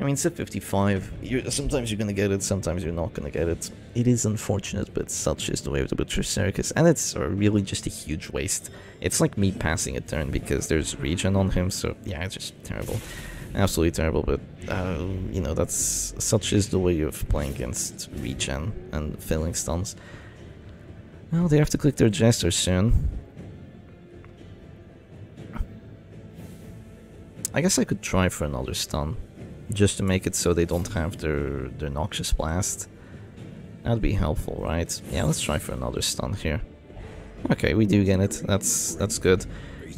I mean, Civ 55, you sometimes you're gonna get it, sometimes you're not gonna get it. It is unfortunate, but such is the way of the Butcher Circus, and it's really just a huge waste. It's like me passing a turn because there's regen on him, so yeah, it's just terrible. Absolutely terrible, but, uh, you know, that's such is the way of playing against regen and filling stuns. Well, they have to click their Jester soon. I guess I could try for another stun just to make it so they don't have their, their Noxious Blast. That'd be helpful, right? Yeah, let's try for another stun here. Okay, we do get it. That's that's good.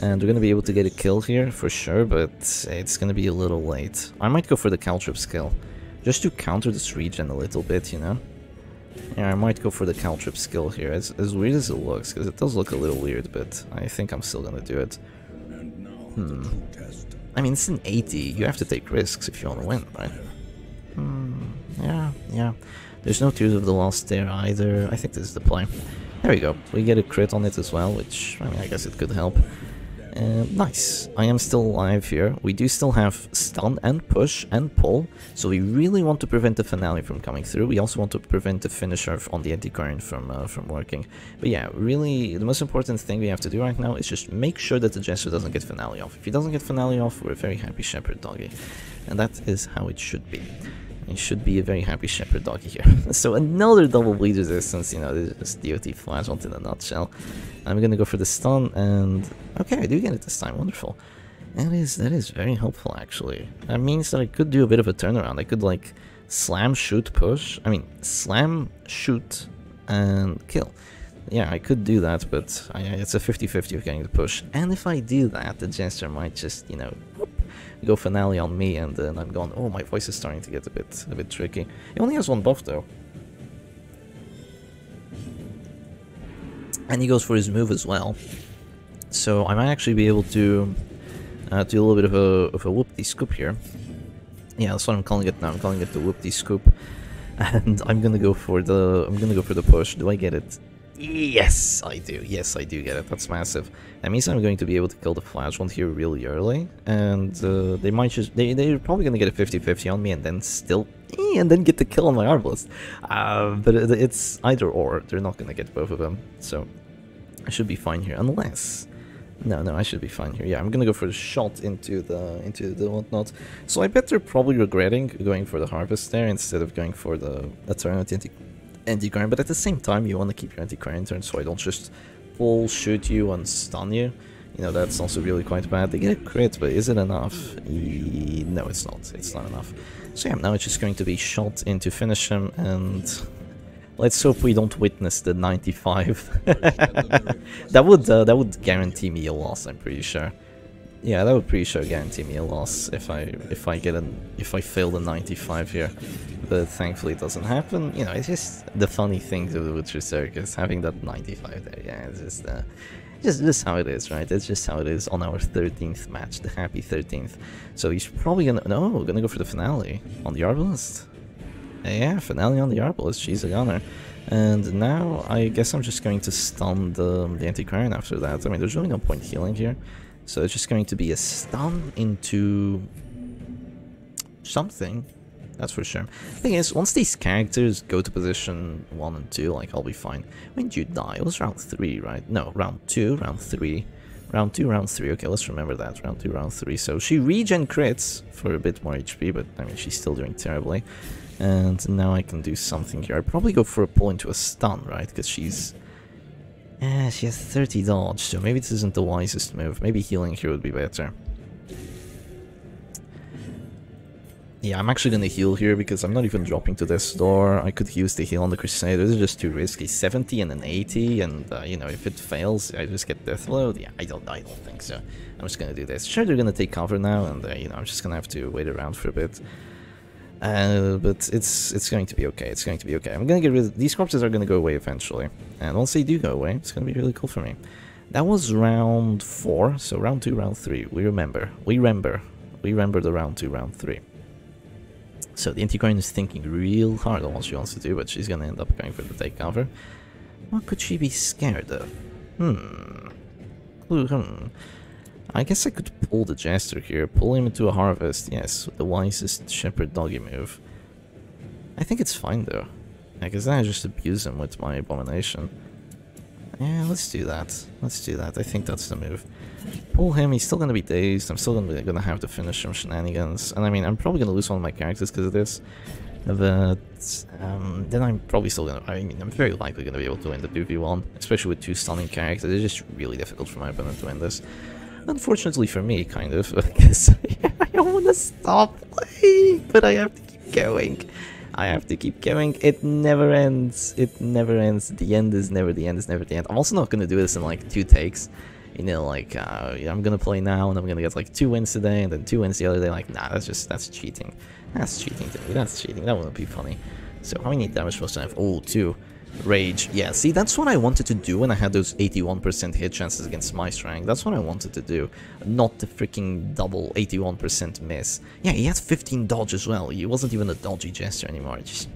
And we're gonna be able to get a kill here for sure, but it's gonna be a little late. I might go for the Caltrop skill, just to counter this regen a little bit, you know? Yeah, I might go for the Caltrop skill here, as, as weird as it looks, because it does look a little weird, but I think I'm still gonna do it. Hmm. I mean, it's an 80, you have to take risks if you want to win, right? Hmm, yeah, yeah. There's no Tears of the Lost there either, I think this is the play. There we go, we get a crit on it as well, which, I mean, I guess it could help. Uh, nice. I am still alive here. We do still have stun and push and pull, so we really want to prevent the finale from coming through. We also want to prevent the finisher on the Antiquarian from uh, from working. But yeah, really, the most important thing we have to do right now is just make sure that the Jester doesn't get finale off. If he doesn't get finale off, we're very happy Shepherd doggy. And that is how it should be. He should be a very happy shepherd doggy here. (laughs) so another double bleed resistance, you know, this is DOT Flagellant in a nutshell. I'm gonna go for the stun, and okay, I do get it this time, wonderful. That is, that is very helpful, actually. That means that I could do a bit of a turnaround. I could, like, slam, shoot, push. I mean, slam, shoot, and kill. Yeah, I could do that, but I, it's a 50-50 of getting the push. And if I do that, the Jester might just, you know, whoop, go finale on me, and then I'm going, oh, my voice is starting to get a bit a bit tricky. He only has one buff, though. And he goes for his move as well. So I might actually be able to uh, do a little bit of a, of a scoop here. Yeah, that's what I'm calling it now. I'm calling it the whoop-de scoop. (laughs) And I'm gonna go for the I'm gonna go for the push. Do I get it? Yes, I do. Yes, I do get it. That's massive. That means I'm going to be able to kill the Flagellant here really early. And uh, they might just... They, they're probably going to get a 50-50 on me and then still... And then get the kill on my Arbalest. Uh, but it's either or. They're not going to get both of them. So I should be fine here. Unless... No, no, I should be fine here. Yeah, I'm gonna go for the shot into the into the whatnot. So I bet they're probably regretting going for the harvest there instead of going for the eternity Antiquarian, but at the same time you want to keep your Antiquarian turn so I don't just pull, shoot you and stun you. You know, that's also really quite bad. They get a crit, but is it enough? E no, it's not. It's not enough. So yeah, now it's just going to be shot in to finish him, and let's hope we don't witness the 95. (laughs) that would uh, that would guarantee me a loss, I'm pretty sure. Yeah, that would pretty sure guarantee me a loss if I if I get an if I fail the 95 here. But thankfully it doesn't happen. You know, it's just the funny thing to do with Circus, having that 95 there. Yeah, it's just uh, just just how it is, right? It's just how it is on our 13th match, the happy 13th. So he's probably gonna no, gonna go for the finale on the Arbalest. Yeah, finale on the Arbalest. She's a gunner. And now I guess I'm just going to stun the, the Antiquarian after that. I mean, there's really no point healing here. So it's just going to be a stun into something. That's for sure. Thing is, once these characters go to position 1 and 2, like, I'll be fine. When did you die? It was round 3, right? No, round 2, round 3. Round 2, round 3. Okay, let's remember that. Round 2, round 3. So she regen crits for a bit more HP, but, I mean, she's still doing terribly. And now I can do something here. I'd probably go for a pull into a stun, right? Because she's yeah, she has 30 dodge, so maybe this isn't the wisest move. Maybe healing here would be better. Yeah, I'm actually gonna heal here because I'm not even dropping to this door. I could use the heal on the Crusader. This is just too risky. 70 and an 80, and uh, you know, if it fails, I just get Deathload. Yeah, I don't, I don't think so. I'm just gonna do this. Sure, they're gonna take cover now, and uh, you know, I'm just gonna have to wait around for a bit. Uh, but it's it's going to be okay. It's going to be okay. I'm gonna get rid of these corpses are gonna go away eventually, and once they do go away, it's gonna be really cool for me. That was round four, so round two, round three. We remember, we remember, we remember the round two, round three. So the Antiquarian is thinking real hard on what she wants to do, but she's gonna end up going for the takeover. What could she be scared of? Hmm. Hmm. I guess I could pull the Jester here, pull him into a Harvest, yes, the wisest Shepherd Doggy move. I think it's fine though. I then I just abuse him with my Abomination. Yeah, let's do that. Let's do that. I think that's the move. Pull him, he's still gonna be dazed, I'm still gonna, gonna have to finish him shenanigans. And I mean, I'm probably gonna lose one of my characters because of this. But um, then I'm probably still gonna, I mean, I'm very likely gonna be able to win the 2v1, especially with two stunning characters. It's just really difficult for my opponent to win this. Unfortunately for me, kind of, (laughs) because (laughs) I don't want to stop playing, but I have to keep going. I have to keep going. It never ends. It never ends. The end is never the end is never the end. I'm also not going to do this in like two takes. You know, like, uh, I'm going to play now and I'm going to get like two wins today and then two wins the other day. Like, nah, that's just, that's cheating. That's cheating to me. That's cheating. That wouldn't be funny. So how many damage must I have? Oh, two. Rage. Yeah, see, that's what I wanted to do when I had those 81% hit chances against Maestrank. That's what I wanted to do. Not the freaking double 81% miss. Yeah, he has 15 dodge as well. He wasn't even a dodgy Jester anymore. Just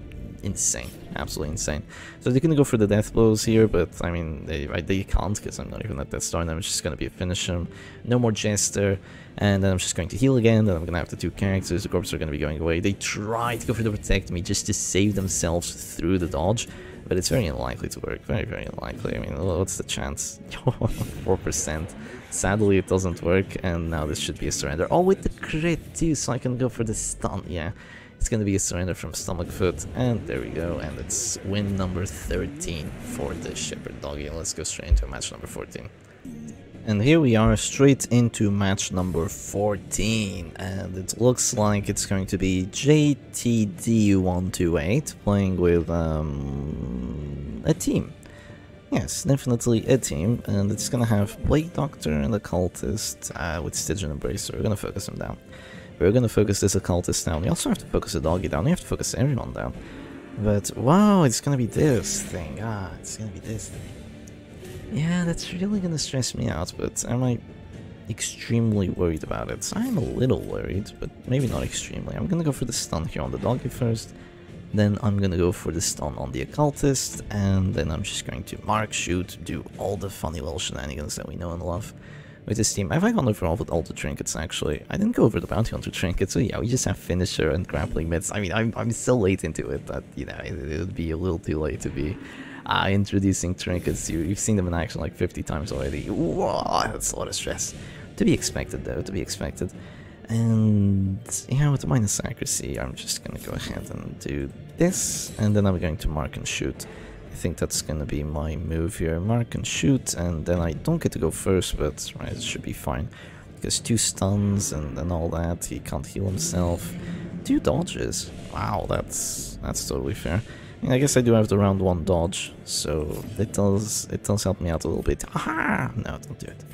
insane. Absolutely insane. So they're gonna go for the death blows here, but I mean, they, they can't because I'm not even at Death's Door and I'm just gonna be a finisher. No more Jester, and then I'm just going to heal again, then I'm gonna have the two characters, the corpses are gonna be going away. They try to go for the Protect Me just to save themselves through the dodge, but it's very unlikely to work. Very, very unlikely. I mean, what's the chance? (laughs) 4%. Sadly, it doesn't work, and now this should be a surrender. Oh, with the crit too, so I can go for the stun, yeah. It's going to be a surrender from Stomach Foot, and there we go, and it's win number 13 for the Shepherd Doggy. Let's go straight into match number 14. And here we are straight into match number 14 and it looks like it's going to be JTD128 playing with um, a team. Yes, definitely a team and it's gonna have Plague Doctor and the Cultist uh, with Stygian Embracer. We're gonna focus them down. We're gonna focus this Occultist down. We also have to focus the Doggy down. We have to focus everyone down. But wow, it's gonna be this thing. Ah, it's gonna be this thing. Yeah, that's really gonna stress me out, but am I extremely worried about it? I'm a little worried, but maybe not extremely. I'm gonna go for the stun here on the doggy first, then I'm gonna go for the stun on the occultist, and then I'm just going to mark, shoot, do all the funny little shenanigans that we know and love with this team. I've gone over all the, all the trinkets actually. I didn't go over the bounty hunter trinkets, so yeah, we just have finisher and grappling mitts. I mean, I'm, I'm so late into it that, you know, it, it would be a little too late to be uh, introducing trinkets. You, you've seen them in action like 50 times already. Whoa, that's a lot of stress. To be expected though, to be expected. And yeah, with the minus accuracy, I'm just gonna go ahead and do this, and then I'm going to mark and shoot. I think that's gonna be my move here. Mark and shoot, and then I don't get to go first, but right, it should be fine. Because two stuns and, and all that, he can't heal himself. Two dodges. Wow, that's that's totally fair. I guess I do have the round one dodge, so it does it does help me out a little bit. No, don't do it.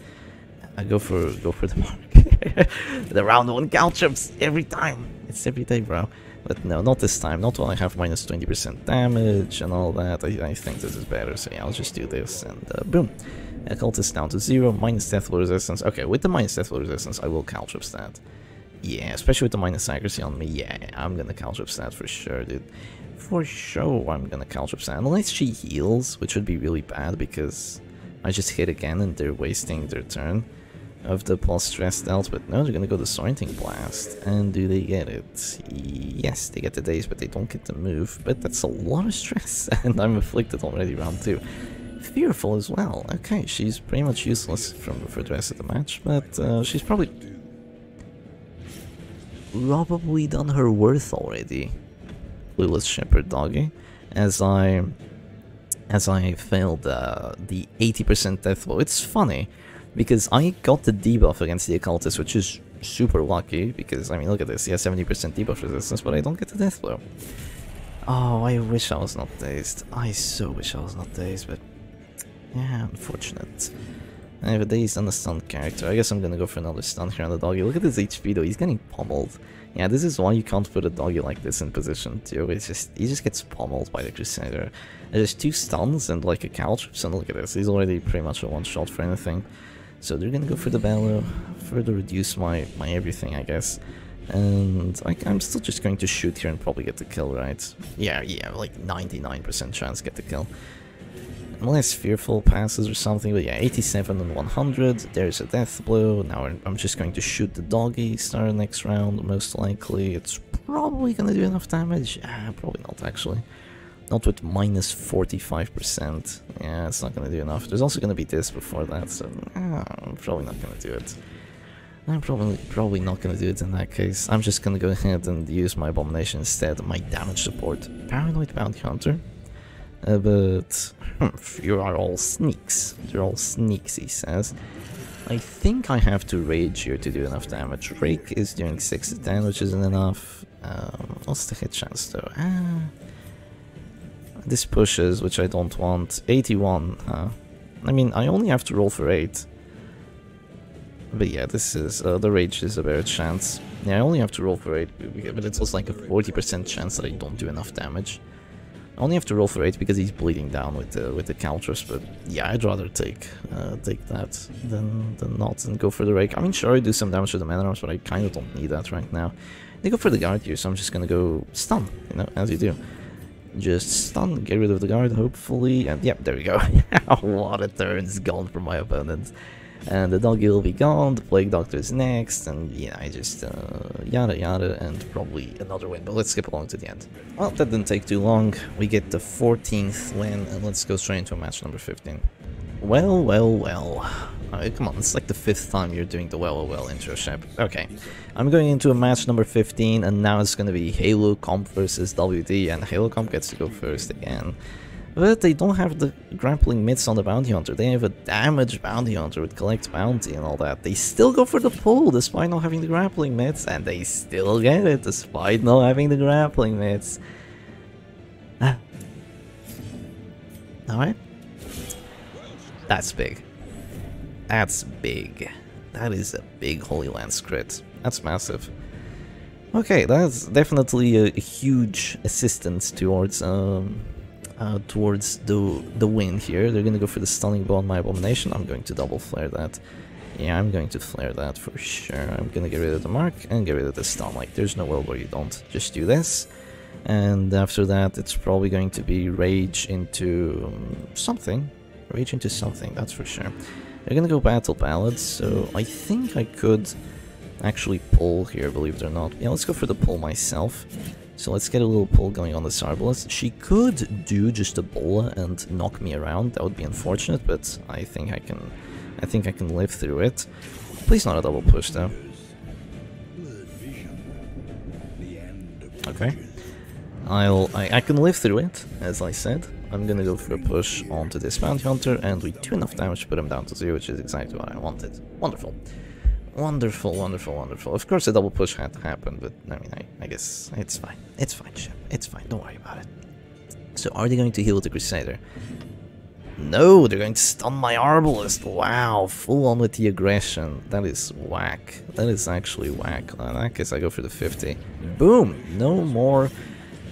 I go for go for the (laughs) mark. (laughs) the round one caltrops every time. It's every day, bro. But no, not this time. Not when I have minus 20% damage and all that. I, I, think this is better, so yeah, I'll just do this and uh, boom. Occultist down to zero, minus death resistance. Okay, with the minus death resistance, I will caltrops that. Yeah, especially with the minus accuracy on me. Yeah, I'm gonna caltrops that for sure, dude for sure I'm gonna counter Sam, unless she heals, which would be really bad because I just hit again and they're wasting their turn of the plus stress dealt, but no, they're gonna go the Disorienting Blast. And do they get it? Yes, they get the daze, but they don't get the move. But that's a lot of stress, (laughs) and I'm afflicted already round two. Fearful as well. Okay, she's pretty much useless from for the rest of the match, but uh, she's probably probably done her worth already. Clueless Shepherd Doggy, as I as I failed uh, the 80% death blow. It's funny, because I got the debuff against the Occultist, which is super lucky, because, I mean, look at this, he has 70% debuff resistance, but I don't get the death blow. Oh, I wish I was not dazed. I so wish I was not dazed, but yeah, unfortunate. I have a dazed and a stunned character. I guess I'm gonna go for another stun here on the doggy. Look at his HP though, he's getting pummeled. Yeah, this is why you can't put a doggy like this in position too. It's just he just gets pummeled by the Crusader. There's two stuns and like a caltrops, So look at this. He's already pretty much a one shot for anything. So they're gonna go for the Bellow, further reduce my my everything, I guess. And I, I'm still just going to shoot here and probably get the kill, right? Yeah, yeah, like 99% chance get the kill unless Fearful passes or something, but yeah, 87 and 100, there's a death blow, now I'm just going to shoot the doggy start next round, most likely, it's probably gonna do enough damage, ah, probably not actually, not with minus 45%, yeah, it's not gonna do enough, there's also gonna be this before that, so ah, I'm probably not gonna do it. I'm probably probably not gonna do it in that case. I'm just gonna go ahead and use my abomination instead, my damage support. Paranoid Bounty Hunter. Uh, but (laughs) you are all sneaks. You're all sneaks, he says. I think I have to rage here to do enough damage. Rake is doing 6 damage, which isn't enough. Um, what's the hit chance though? Ah, this pushes, which I don't want. 81, huh? I mean, I only have to roll for 8. But yeah, this is, uh, the rage is a better chance. Yeah, I only have to roll for 8, but it's also like a 40% chance that I don't do enough damage. Only have to roll for 8 because he's bleeding down with the with the counters, but yeah, I'd rather take uh, take that than, than not and go for the rake. I mean, sure, I do some damage to the mana arms, but I kind of don't need that right now. They go for the guard here, so I'm just gonna go stun, you know, as you do. Just stun, get rid of the guard, hopefully, and yep, there we go. what (laughs) a turn's gone from my opponent. And the doggy will be gone, the plague doctor is next, and yeah, I just uh, yada yada, and probably another win, but let's skip along to the end. Well, that didn't take too long, we get the 14th win, and let's go straight into a match number 15. Well, well, well. come on, it's like the fifth time you're doing the well, well, well intro. Okay, I'm going into a match number 15, and now it's gonna be Halo Comp versus WD, and Halo Comp gets to go first again. But they don't have the grappling mitts on the bounty hunter. They have a damage bounty hunter with collect bounty and all that. They still go for the pull despite not having the grappling mitts, and they still get it despite not having the grappling mitts. Ah. Alright. That's big. That's big. That is a big Holy Lance crit. That's massive. Okay, that's definitely a, a huge assistance towards um, uh, towards the the win here. They're gonna go for the stunning blow on my abomination. I'm going to double flare that. Yeah, I'm going to flare that for sure. I'm gonna get rid of the mark and get rid of the stun. Like, there's no world where you don't. Just do this. And after that, it's probably going to be rage into um, something. Rage into something, that's for sure. They're gonna go battle ballads, so I think I could actually pull here, believe it or not. Yeah, let's go for the pull myself. So let's get a little pull going on this Arbalest. She could do just a bola and knock me around. That would be unfortunate, but I think I can I think I can live through it. Please not a double push though. Okay. I'll I, I can live through it, as I said. I'm gonna go for a push onto this bounty hunter and we do enough damage to put him down to zero, which is exactly what I wanted. Wonderful. Wonderful, wonderful, wonderful. Of course a double push had to happen, but I mean, I, I guess it's fine. It's fine, Shep. It's fine. Don't worry about it. So are they going to heal the Crusader? No, they're going to stun my Arbalest. Wow, full on with the aggression. That is whack. That is actually whack. In that case, I go for the 50. Boom! No more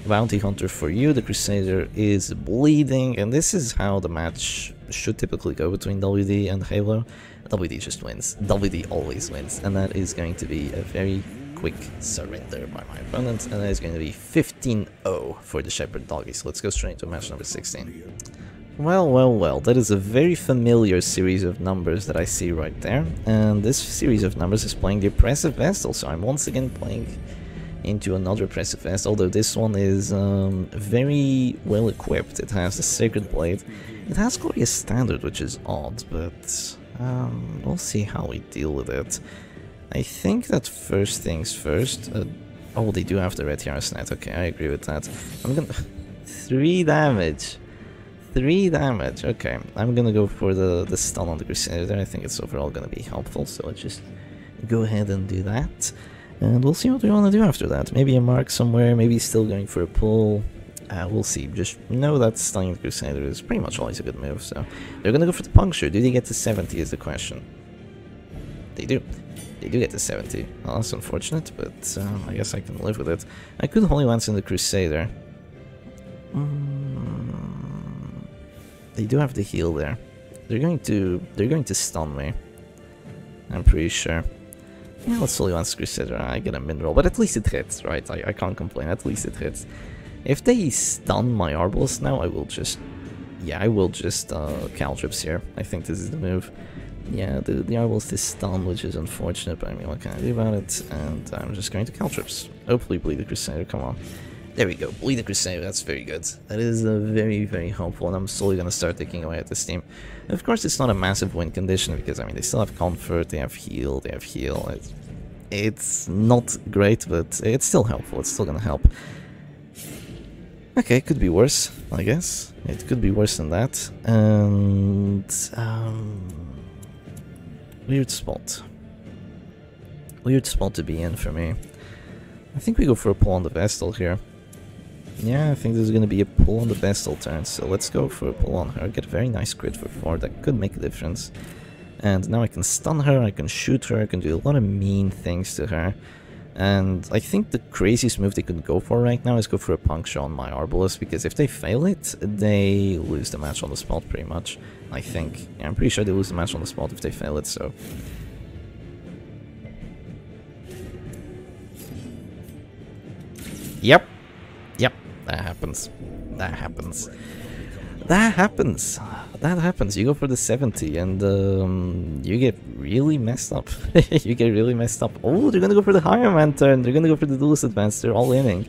Bounty Hunter for you. The Crusader is bleeding, and this is how the match should typically go between WD and Halo. WD just wins. WD always wins, and that is going to be a very quick surrender by my opponent, and that is going to be 15-0 for the Shepherd Doggy. So let's go straight into match number 16. Well, well, well, that is a very familiar series of numbers that I see right there, and this series of numbers is playing the Oppressive Vestal, so I'm once again playing into another Oppressive Vestal, although this one is um, very well equipped. It has the Sacred Blade, it has Glorious Standard, which is odd, but um, we'll see how we deal with it. I think that first things first... Uh, oh, they do have the red net. Okay, I agree with that. I'm gonna... (sighs) Three damage. Three damage. Okay, I'm gonna go for the, the stun on the Crusader. I think it's overall gonna be helpful, so let's just go ahead and do that. And we'll see what we want to do after that. Maybe a mark somewhere, maybe still going for a pull. Uh, we'll see. Just know that Stunning Crusader is pretty much always a good move, so... They're gonna go for the Puncture. Do they get to 70 is the question. They do. They do get to 70. Well, that's unfortunate, but uh, I guess I can live with it. I could Holy Lance in the Crusader. Mm, they do have the heal there. They're going to... They're going to stun me. I'm pretty sure. Yeah, let's Holy Lance the Crusader. I get a mineral, but at least it hits, right? I, I can't complain. At least it hits. If they stun my Arbalest now, I will just... Yeah, I will just uh, Caltrops here. I think this is the move. Yeah, the, the Arbalest is stunned, which is unfortunate, but I mean, what can I do about it? And I'm just going to Caltrops. Hopefully Bleed the Crusader, come on. There we go, Bleed the Crusader, that's very good. That is uh, very, very helpful, and I'm slowly gonna start taking away at this team. of course, it's not a massive win condition, because, I mean, they still have Comfort, they have Heal, they have Heal. It's, it's not great, but it's still helpful, it's still gonna help. Okay, could be worse, I guess. It could be worse than that. And... Um, weird spot. Weird spot to be in for me. I think we go for a pull on the Vestal here. Yeah, I think there's gonna be a pull on the Vestal turn, so let's go for a pull on her. Get a very nice crit for 4, that could make a difference. And now I can stun her, I can shoot her, I can do a lot of mean things to her. And I think the craziest move they could go for right now is go for a puncture on my Arbalest, because if they fail it, they lose the match on the spot pretty much. I think. Yeah, I'm pretty sure they lose the match on the spot if they fail it, so... Yep. Yep, that happens. That happens. That happens. That happens. You go for the 70 and um, you get really messed up. (laughs) you get really messed up. Oh, they're gonna go for the higher man turn. They're gonna go for the duelist advance. They're all inning.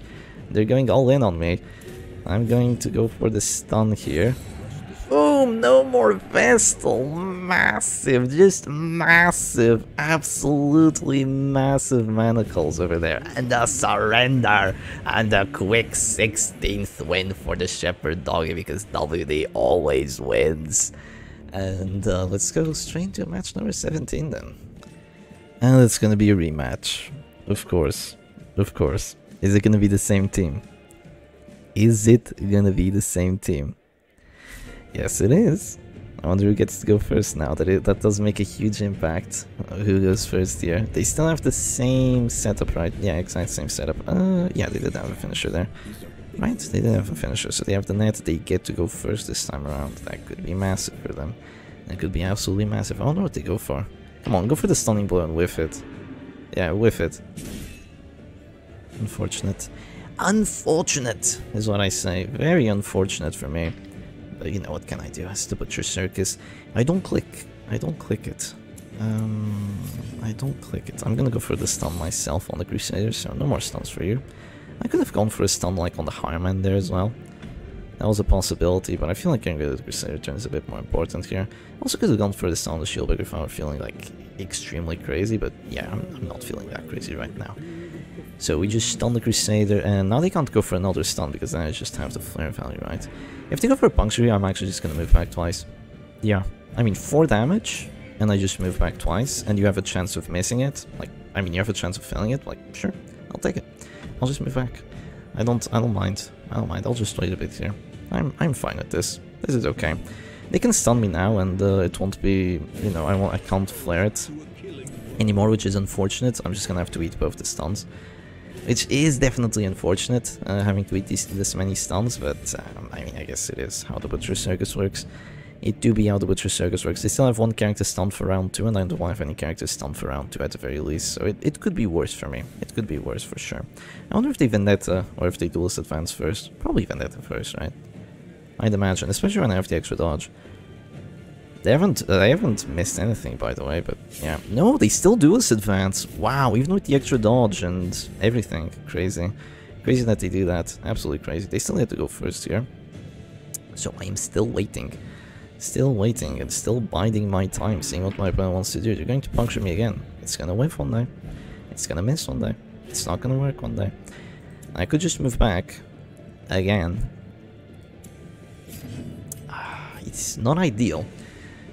They're going all in on me. I'm going to go for the stun here. Boom! No more Vestal! Massive, just massive, absolutely massive manacles over there. And a surrender! And a quick 16th win for the Shepherd Doggy because WD always wins. And uh, let's go straight to match number 17 then. And it's gonna be a rematch. Of course. Of course. Is it gonna be the same team? Is it gonna be the same team? Yes, it is. I wonder who gets to go first now. That it, that does make a huge impact. Uh, who goes first here? They still have the same setup, right? Yeah, exact same setup. Uh, yeah, they did have a finisher there. Right, they did have a finisher, so they have the net. They get to go first this time around. That could be massive for them. That could be absolutely massive. I wonder what they go for. Come on, go for the stunning blow and whiff it. Yeah, whiff it. Unfortunate. Unfortunate is what I say. Very unfortunate for me. But you know, what can I do? It's the Butcher Circus. I don't click. I don't click it. Um, I don't click it. I'm gonna go for the stun myself on the Crusader, so no more stuns for you. I could have gone for a stun like on the Hireman there as well. That was a possibility, but I feel like getting rid of the Crusader turn is a bit more important here. Also could have gone for the stun on the Shieldbreaker if I were feeling like extremely crazy, but yeah, I'm, I'm not feeling that crazy right now. So we just stun the Crusader, and now they can't go for another stun because then I just have the flare value, right? If they go for a puncture I'm actually just gonna move back twice. Yeah, I mean 4 damage, and I just move back twice, and you have a chance of missing it. Like, I mean, you have a chance of failing it. Like, sure, I'll take it. I'll just move back. I don't, I don't mind. I don't mind. I'll just wait a bit here. I'm, I'm fine with this. This is okay. They can stun me now, and uh, it won't be, you know, I won't, I can't flare it anymore, which is unfortunate. I'm just gonna have to eat both the stuns. Which is definitely unfortunate, uh, having to eat this many stuns, but um, I mean, I guess it is how the Butcher Circus works. It do be how the Butcher Circus works. They still have one character stunned for round 2, and I don't have any characters stunned for round 2 at the very least, so it, it could be worse for me. It could be worse for sure. I wonder if they Vendetta, or if they Duelist Advance first. Probably Vendetta first, right? I'd imagine, especially when I have the extra dodge. They haven't uh, they haven't missed anything, by the way, but yeah. No, they still do this advance. Wow, even with the extra dodge and everything. Crazy. Crazy that they do that. Absolutely crazy. They still have to go first here. So I am still waiting. Still waiting and still biding my time, seeing what my opponent wants to do. They're going to puncture me again. It's gonna whiff one day. It's gonna miss one day. It's not gonna work one day. I could just move back. Again. It's not ideal.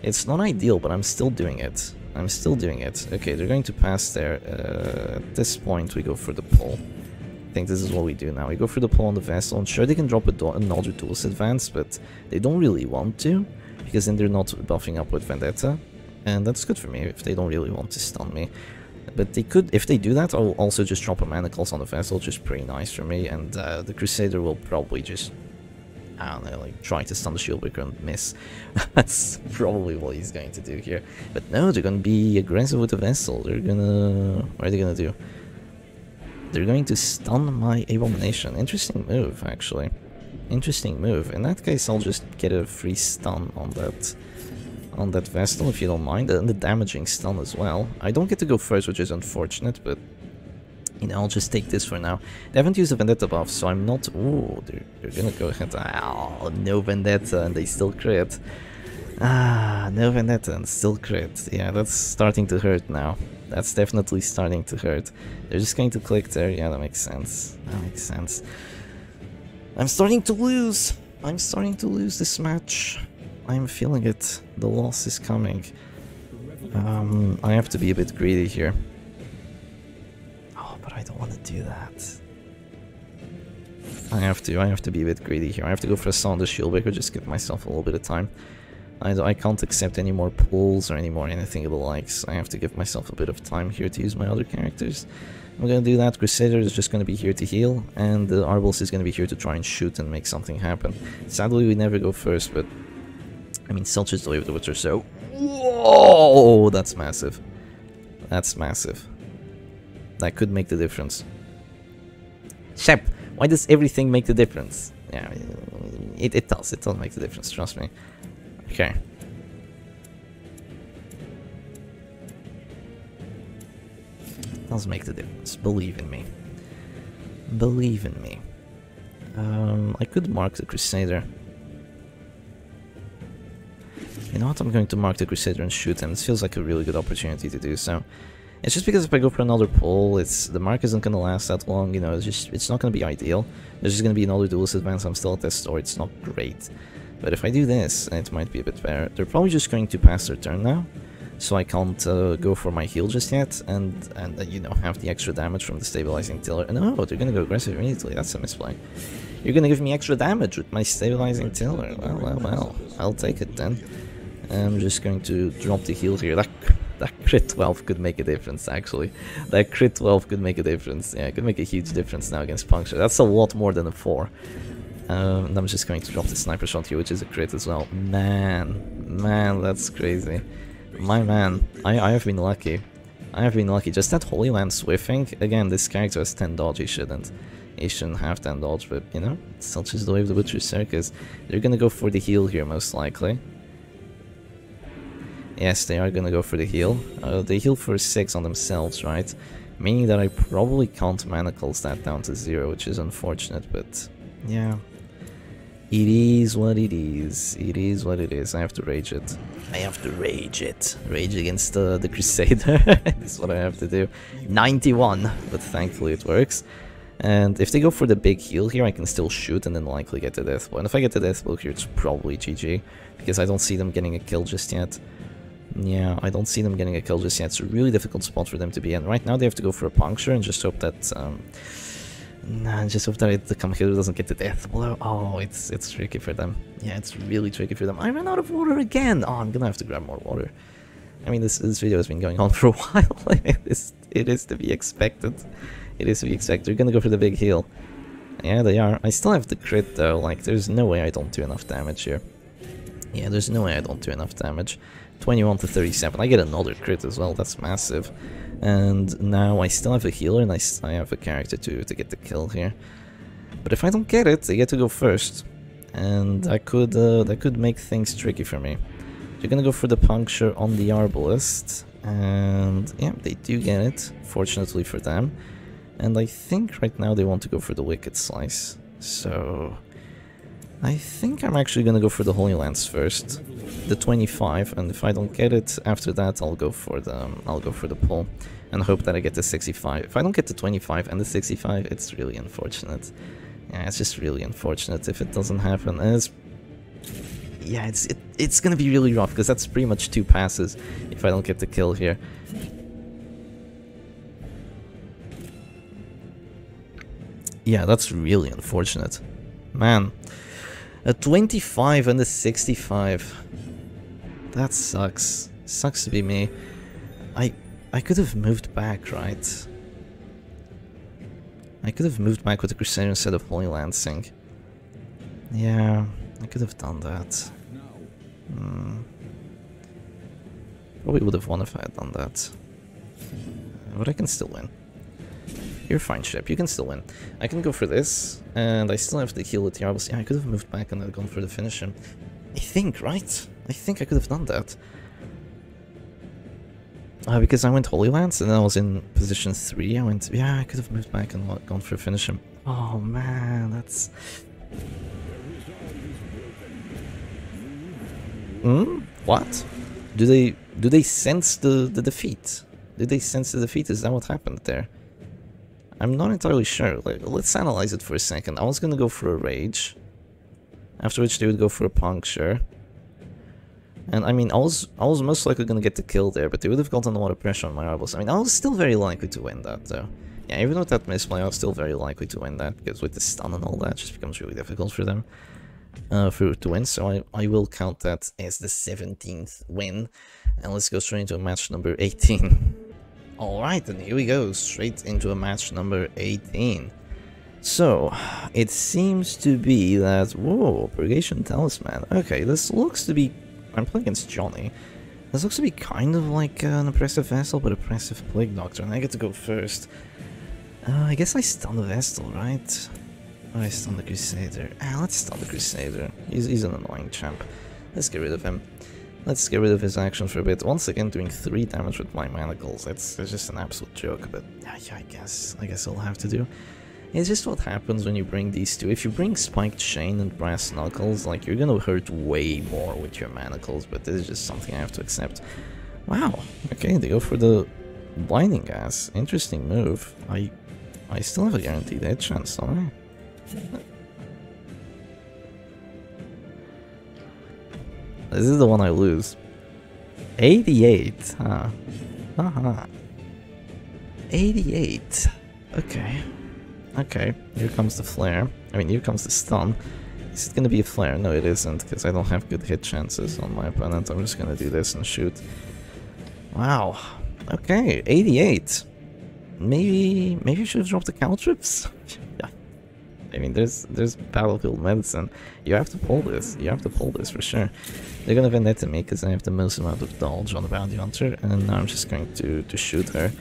It's not ideal, but I'm still doing it. I'm still doing it. Okay, they're going to pass there. Uh, at this point, we go for the pull. I think this is what we do now. We go for the pull on the Vestal. I'm sure they can drop a another Duelist Advance, but they don't really want to, because then they're not buffing up with Vendetta. And that's good for me, if they don't really want to stun me. But they could, if they do that, I'll also just drop a Manacles on the Vestal, which is pretty nice for me. And uh, the Crusader will probably just I don't know, like trying to stun the Shieldbreaker and miss. (laughs) That's probably what he's going to do here. But no, they're to be aggressive with the Vestal. They're gonna... What are they gonna do? They're going to stun my Abomination. Interesting move, actually. Interesting move. In that case, I'll just get a free stun on that on that Vestal, if you don't mind, and the damaging stun as well. I don't get to go first, which is unfortunate, but you know, I'll just take this for now. They haven't used a Vendetta buff, so I'm not... Ooh, they're, they're gonna go ahead... Oh, no Vendetta, and they still crit. Ah, no Vendetta and still crit. Yeah, that's starting to hurt now. That's definitely starting to hurt. They're just going to click there. Yeah, that makes sense. That makes sense. I'm starting to lose. I'm starting to lose this match. I'm feeling it. The loss is coming. Um, I have to be a bit greedy here. I don't want to do that. I have to, I have to be a bit greedy here. I have to go for a Sound of Shieldbreaker, just give myself a little bit of time. I, I can't accept any more pulls or any more anything of the likes. I have to give myself a bit of time here to use my other characters. I'm gonna do that. Crusader is just gonna be here to heal, and uh, the Arbalest is gonna be here to try and shoot and make something happen. Sadly, we never go first, but I mean, such is the way of the Witcher, so... Whoa! That's massive. That's massive. That could make the difference. Shep, why does everything make the difference? Yeah, it, it does. It does make the difference, trust me. Okay. It does make the difference. Believe in me. Believe in me. Um, I could mark the Crusader. You know what? I'm going to mark the Crusader and shoot him. This feels like a really good opportunity to do so. It's just because if I go for another pull, it's the mark isn't gonna last that long. You know, it's just it's not gonna be ideal. There's just gonna be another duelist advance. I'm still at this store. It's not great. But if I do this, it might be a bit better. They're probably just going to pass their turn now, so I can't uh, go for my heal just yet, and and uh, you know have the extra damage from the stabilizing tiller. No, they're gonna go aggressive immediately. That's a misplay. You're gonna give me extra damage with my stabilizing tiller. Well, well, well. I'll take it then. I'm just going to drop the heal here. That that crit 12 could make a difference, actually. That crit 12 could make a difference. Yeah, it could make a huge difference now against Puncture. That's a lot more than a 4. Um, and I'm just going to drop the Sniper Shot here, which is a crit as well. Man, man, that's crazy. My man, I, I have been lucky. I have been lucky. Just that Holy Lance whiffing, again, this character has 10 dodge, he shouldn't. He shouldn't have 10 dodge, but, you know, such is the way of the Butcher Circus. They're gonna go for the heal here, most likely. Yes, they are gonna go for the heal. Uh, they heal for 6 on themselves, right? Meaning that I probably can't manacles that down to 0, which is unfortunate, but yeah. It is what it is. It is what it is. I have to rage it. I have to rage it. Rage against uh, the Crusader. (laughs) That's what I have to do. 91, but thankfully it works. And if they go for the big heal here, I can still shoot and then likely get the death blow. And if I get the death blow here, it's probably GG, because I don't see them getting a kill just yet. Yeah, I don't see them getting a kill just yet. It's a really difficult spot for them to be in. Right now they have to go for a puncture and just hope that... Um, nah, just hope that the Kamikado doesn't get the death blow. Oh, it's it's tricky for them. Yeah, it's really tricky for them. I ran out of water again! Oh, I'm gonna have to grab more water. I mean, this, this video has been going on (laughs) for a while. (laughs) it, is, it is to be expected. It is to be expected. They're gonna go for the big heal. Yeah, they are. I still have the crit though. Like, there's no way I don't do enough damage here. Yeah, there's no way I don't do enough damage. 21 to 37. I get another crit as well, that's massive. And now I still have a healer and I, I have a character to, to get the kill here. But if I don't get it, they get to go first. And that could, uh, that could make things tricky for me. They're gonna go for the puncture on the Arbalest. And yeah, they do get it, fortunately for them. And I think right now they want to go for the Wicked Slice. So I think I'm actually gonna go for the Holy Lance first, the 25, and if I don't get it after that, I'll go for the um, I'll go for the pull, and hope that I get the 65. If I don't get the 25 and the 65, it's really unfortunate. Yeah, it's just really unfortunate if it doesn't happen. It's yeah, it's it, it's gonna be really rough because that's pretty much two passes if I don't get the kill here. Yeah, that's really unfortunate. Man, a 25 and a 65. That sucks. Sucks to be me. I I could have moved back, right? I could have moved back with the Crusader instead of Holy Lancing. Yeah, I could have done that. Hmm. Probably would have won if I had done that. But I can still win. You're fine, Shep. You can still win. I can go for this, and I still have to heal the Arbus. Yeah, I could have moved back and gone for the finisher. I think, right? I think I could have done that. Uh, because I went Holy Lance and then I was in position 3, I went, yeah, I could have moved back and gone for a finisher. Oh man, that's... Hmm? What? Do they do they sense the, the defeat? Did they sense the defeat? Is that what happened there? I'm not entirely sure. Like, let's analyze it for a second. I was gonna go for a rage. After which they would go for a puncture. And I mean, I was I was most likely gonna get the kill there, but they would have gotten a lot of pressure on my Arbals. I mean, I was still very likely to win that, though. Yeah, even with that misplay, I was still very likely to win that, because with the stun and all that, it just becomes really difficult for them uh, for to win. So I, I will count that as the 17th win. And let's go straight into match number 18. (laughs) Alright, and here we go, straight into a match number 18. So, it seems to be that... Whoa, Purgation Talisman. Okay, this looks to be... I'm playing against Johnny. This looks to be kind of like an oppressive Vestal, but oppressive Plague Doctor, and I get to go first. Uh, I guess I stun the Vestal, right? Oh, I stun the Crusader. Ah, let's stun the Crusader. He's, he's an annoying champ. Let's get rid of him. Let's get rid of his action for a bit. Once again, doing 3 damage with my manacles. That's, that's just an absolute joke, but yeah, yeah, I guess I guess I'll have to do. It's just what happens when you bring these two. If you bring Spiked Chain and Brass Knuckles, like, you're gonna hurt way more with your manacles, but this is just something I have to accept. Wow, okay, they go for the Blinding Gas. Interesting move. I I still have a guaranteed hit chance, don't I? This is the one I lose. 88, huh? Uh -huh. 88. Okay. Okay, here comes the flare. I mean, here comes the stun. Is it gonna be a flare? No, it isn't, because I don't have good hit chances on my opponent. I'm just gonna do this and shoot. Wow. Okay, 88. Maybe, maybe I should have dropped the caltrops? (laughs) I mean, there's there's battlefield medicine. You have to pull this. You have to pull this for sure. They're gonna vendetta me because I have the most amount of dodge on the bounty hunter, and now I'm just going to to shoot her.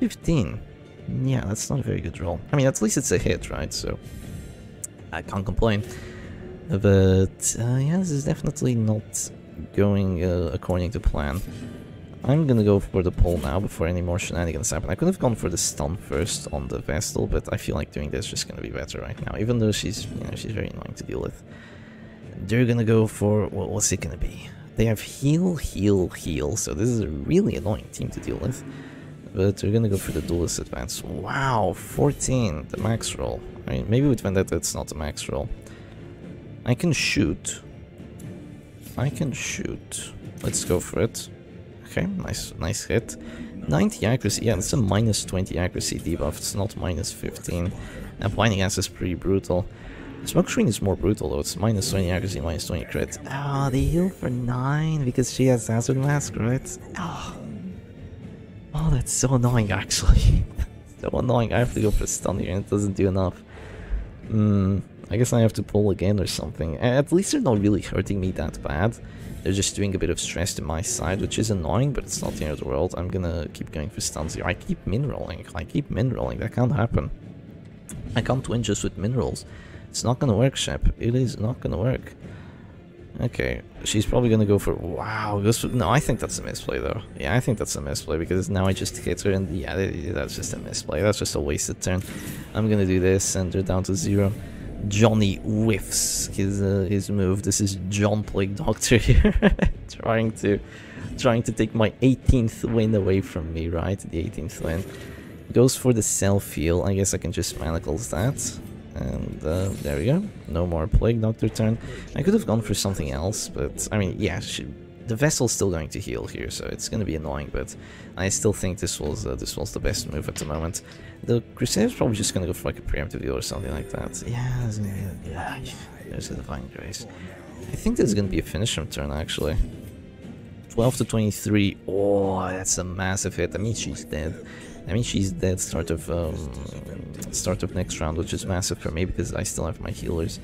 15. Yeah, that's not a very good roll. I mean, at least it's a hit, right? So I can't complain. But uh, yeah, this is definitely not going uh, according to plan. I'm gonna go for the pole now before any more shenanigans happen. I could have gone for the stun first on the Vestal, but I feel like doing this is just gonna be better right now, even though she's, you know, she's very annoying to deal with. They're gonna go for, well, what's it gonna be? They have heal, heal, heal, so this is a really annoying team to deal with. But we're gonna go for the duelist advance. Wow, 14, the max roll. I mean, maybe with Vendetta it's not the max roll. I can shoot. I can shoot. Let's go for it. Okay, nice, nice hit. 90 accuracy, yeah, it's a minus 20 accuracy debuff, it's not minus 15. Now Blinding Gas is pretty brutal. Smoke Screen is more brutal though, it's minus 20 accuracy, minus 20 crit. Oh, they heal for 9 because she has Hazard Mask, right? Oh. oh, that's so annoying actually. (laughs) so annoying, I have to go for stun here and it doesn't do enough. Hmm, I guess I have to pull again or something. At least they're not really hurting me that bad. They're just doing a bit of stress to my side, which is annoying, but it's not the end of the world. I'm gonna keep going for stuns here. I keep min rolling. I keep min rolling. That can't happen. I can't win just with minerals. It's not gonna work, Shep. It is not gonna work. Okay, she's probably gonna go for wow. This no, I think that's a misplay though. Yeah, I think that's a misplay because now I just hit her and yeah, that's just a misplay. That's just a wasted turn. I'm gonna do this and they're down to zero. Johnny whiffs his uh, his move. This is John Plague Doctor here, (laughs) trying to trying to take my 18th win away from me. Right, the 18th win goes for the self heal. I guess I can just manacles that, and uh, there we go. No more Plague Doctor turn. I could have gone for something else, but I mean, yeah, the Vestal's still going to heal here, so it's going to be annoying. But I still think this was uh, this was the best move at the moment. The Crusader's probably just gonna go for like a preemptive deal or something like that. Yeah, yeah, there's a Divine Grace. I think there's gonna be a finish from turn actually. 12 to 23. Oh, that's a massive hit. I mean, she's dead. I mean, she's dead start of um, start of next round, which is massive for me because I still have my healers.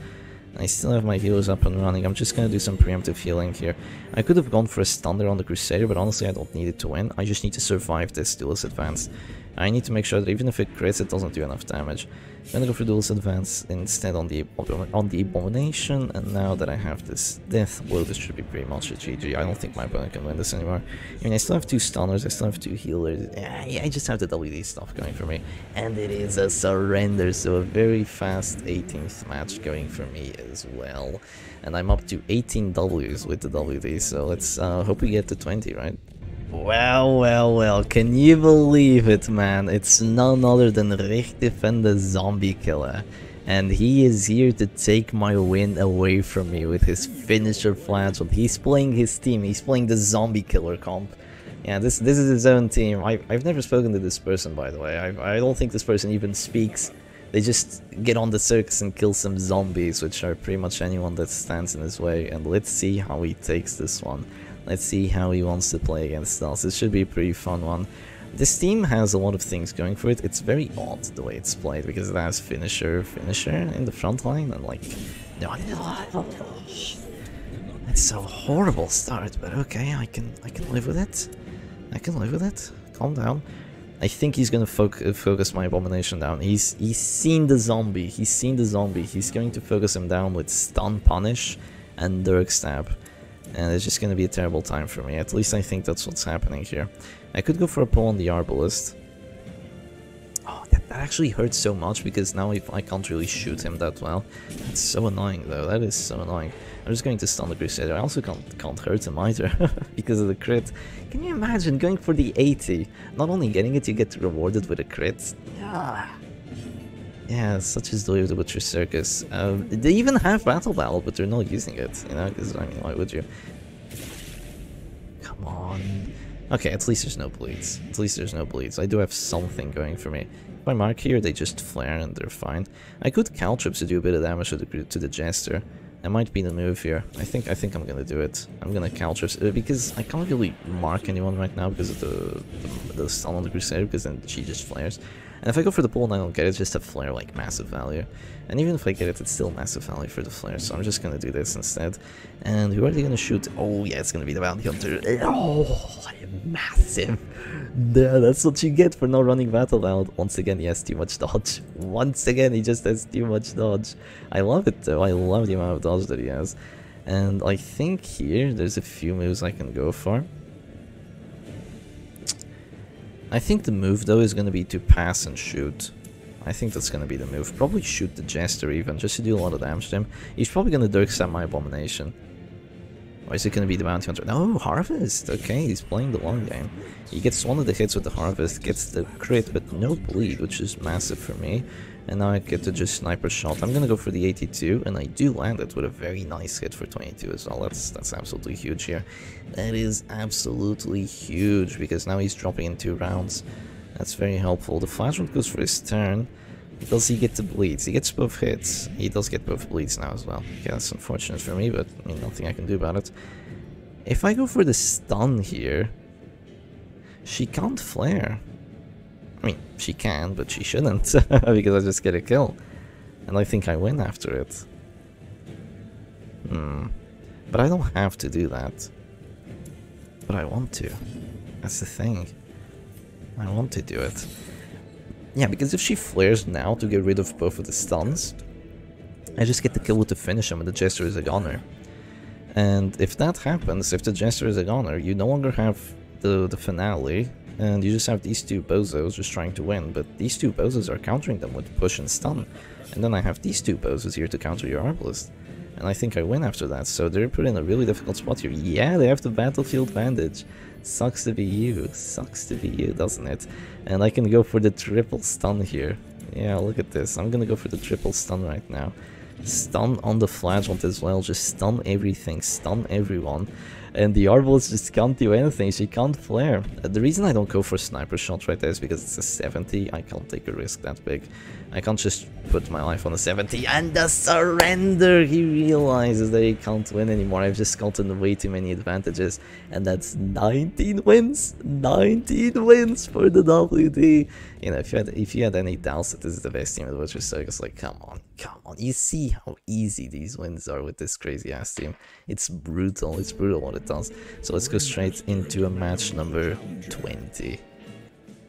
I still have my healers up and running. I'm just gonna do some preemptive healing here. I could have gone for a Thunder on the Crusader, but honestly I don't need it to win. I just need to survive this duelist advance. I need to make sure that even if it crits, it doesn't do enough damage. I'm go for Duelist Advance instead on the on the Abomination, and now that I have this Death Blow, this should be pretty much a GG. I don't think my opponent can win this anymore. I mean, I still have two Stunners, I still have two Healers. Yeah, I just have the WD stuff going for me. And it is a surrender, so a very fast 18th match going for me as well. And I'm up to 18 Ws with the WD, so let's uh, hope we get to 20, right? Well, well, well, can you believe it, man? It's none other than Richtofen the Zombie Killer. And he is here to take my win away from me with his finisher flagell. He's playing his team, he's playing the Zombie Killer comp. Yeah, this this is his own team. I, I've never spoken to this person, by the way. I, I don't think this person even speaks. They just get on the circus and kill some zombies, which are pretty much anyone that stands in his way. And let's see how he takes this one. Let's see how he wants to play against us. This should be a pretty fun one. This team has a lot of things going for it. It's very odd the way it's played because it has finisher, finisher in the front line and like... No, it's a horrible start, but okay, I can I can live with it. I can live with it. Calm down. I think he's gonna fo focus my abomination down. He's he's seen the zombie. He's seen the zombie. He's going to focus him down with stun punish and dirk stab. And it's just gonna be a terrible time for me. At least I think that's what's happening here. I could go for a pull on the arbalest. Oh, that, that actually hurts so much because now if I can't really shoot him that well. That's so annoying though. That is so annoying. I'm just going to stun the Crusader. I also can't, can't hurt him either (laughs) because of the crit. Can you imagine going for the 80? Not only getting it, you get rewarded with a crit. Yeah. Yeah, such is the way of the Circus. Um, they even have Battle Ballad, but they're not using it, you know, because, I mean, why would you? Come on. Okay, at least there's no bleeds. At least there's no bleeds. I do have something going for me. If I mark here, they just flare and they're fine. I could Caltrops to do a bit of damage to the, to the Jester. That might be the move here. I think I think I'm gonna do it. I'm gonna Caltrops uh, because I can't really mark anyone right now because of the, the, the stun on the Crusader because then she just flares. And if I go for the pull and I don't get it, it's just a flare like massive value. And even if I get it, it's still massive value for the flare, so I'm just gonna do this instead. And who are they gonna shoot? Oh yeah, it's gonna be the bounty hunter. Oh, (laughs) massive. Yeah, that's what you get for not running battle out. Once again, he has too much dodge. (laughs) Once again, he just has too much dodge. I love it though. I love the amount of dodge that he has. And I think here there's a few moves I can go for. I think the move though is going to be to pass and shoot. I think that's going to be the move. Probably shoot the Jester even, just to do a lot of damage to him. He's probably going to Dirk my Abomination. Or is it going to be the Bounty Hunter? No, Harvest! Okay, he's playing the long game. He gets one of the hits with the Harvest, gets the crit, but no bleed, which is massive for me. And now I get to just sniper shot. I'm gonna go for the 82, and I do land it with a very nice hit for 22 as well. That's that's absolutely huge here. That is absolutely huge, because now he's dropping in two rounds. That's very helpful. The Flagellant goes for his turn. Does he get the bleeds? He gets both hits. He does get both bleeds now as well. Yeah, that's unfortunate for me, but I mean, nothing I can do about it. If I go for the stun here, she can't flare. I mean, she can, but she shouldn't, (laughs) because I just get a kill. And I think I win after it. Hmm. But I don't have to do that. But I want to. That's the thing. I want to do it. Yeah, because if she flares now to get rid of both of the stuns, I just get the kill with the finisher and the Jester is a goner. And if that happens, if the Jester is a goner, you no longer have the, the finale, and you just have these two bozos just trying to win, but these two bozos are countering them with push and stun. And then I have these two bozos here to counter your Arbalest. And I think I win after that, so they're put in a really difficult spot here. Yeah, they have the Battlefield Bandage. Sucks to be you. Sucks to be you, doesn't it? And I can go for the triple stun here. Yeah, look at this. I'm gonna go for the triple stun right now. Stun on the flagellant as well. Just stun everything. Stun everyone and the Arbalest just can't do anything, she can't flare. Uh, the reason I don't go for sniper shot right there is because it's a 70, I can't take a risk that big. I can't just put my life on a 70 and the surrender! He realizes that he can't win anymore, I've just gotten way too many advantages. And that's 19 wins! 19 wins for the WD! You know, if you had, if you had any doubts that this is the best team in the Butcher Circus, like, come on, come on. You see how easy these wins are with this crazy ass team. It's brutal, it's brutal what it does. So let's go straight into a match number 20.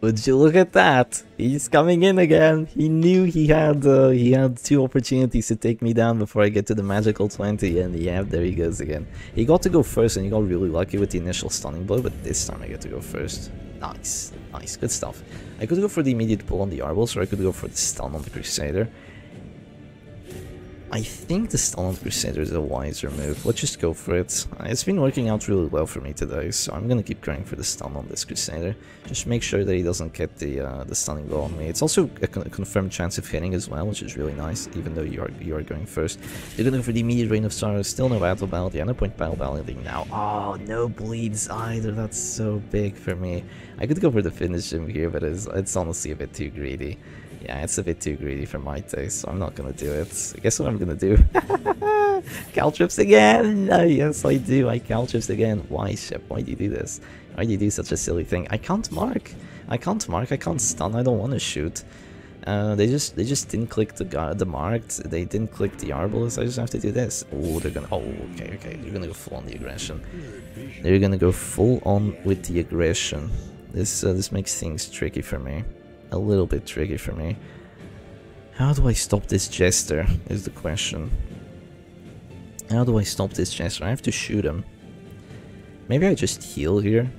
Would you look at that? He's coming in again. He knew he had uh, he had two opportunities to take me down before I get to the magical 20 and yeah, there he goes again. He got to go first and he got really lucky with the initial stunning blow, but this time I get to go first. Nice, nice, good stuff. I could go for the immediate pull on the Arbals or I could go for the stun on the Crusader. I think the Stalin Crusader is a wiser move. Let's just go for it. It's been working out really well for me today, so I'm gonna keep going for the stun on this Crusader. Just make sure that he doesn't get the uh, the stunning blow on me. It's also a, con confirmed chance of hitting as well, which is really nice, even though you are you are going first. You're gonna go for the immediate Rain of Sorrow, still no battle ballad, yeah, no point battle ballading now. Oh, no bleeds either, that's so big for me. I could go for the finish him here, but it's, it's honestly a bit too greedy. Yeah, it's a bit too greedy for my taste, so I'm not gonna do it. Guess what I'm gonna do? (laughs) Caltrops again! Uh, yes, I do. I Caltrops again. Why, Shep? Why do you do this? Why do you do such a silly thing? I can't mark. I can't mark. I can't stun. I don't want to shoot. Uh, they just they just didn't click the the marked. They didn't click the arbalest. I just have to do this. Oh, they're gonna. Oh, okay, okay. You're gonna go full on the aggression. They're gonna go full on with the aggression. This uh, this makes things tricky for me. A little bit tricky for me. How do I stop this jester? Is the question. How do I stop this jester? I have to shoot him. Maybe I just heal here.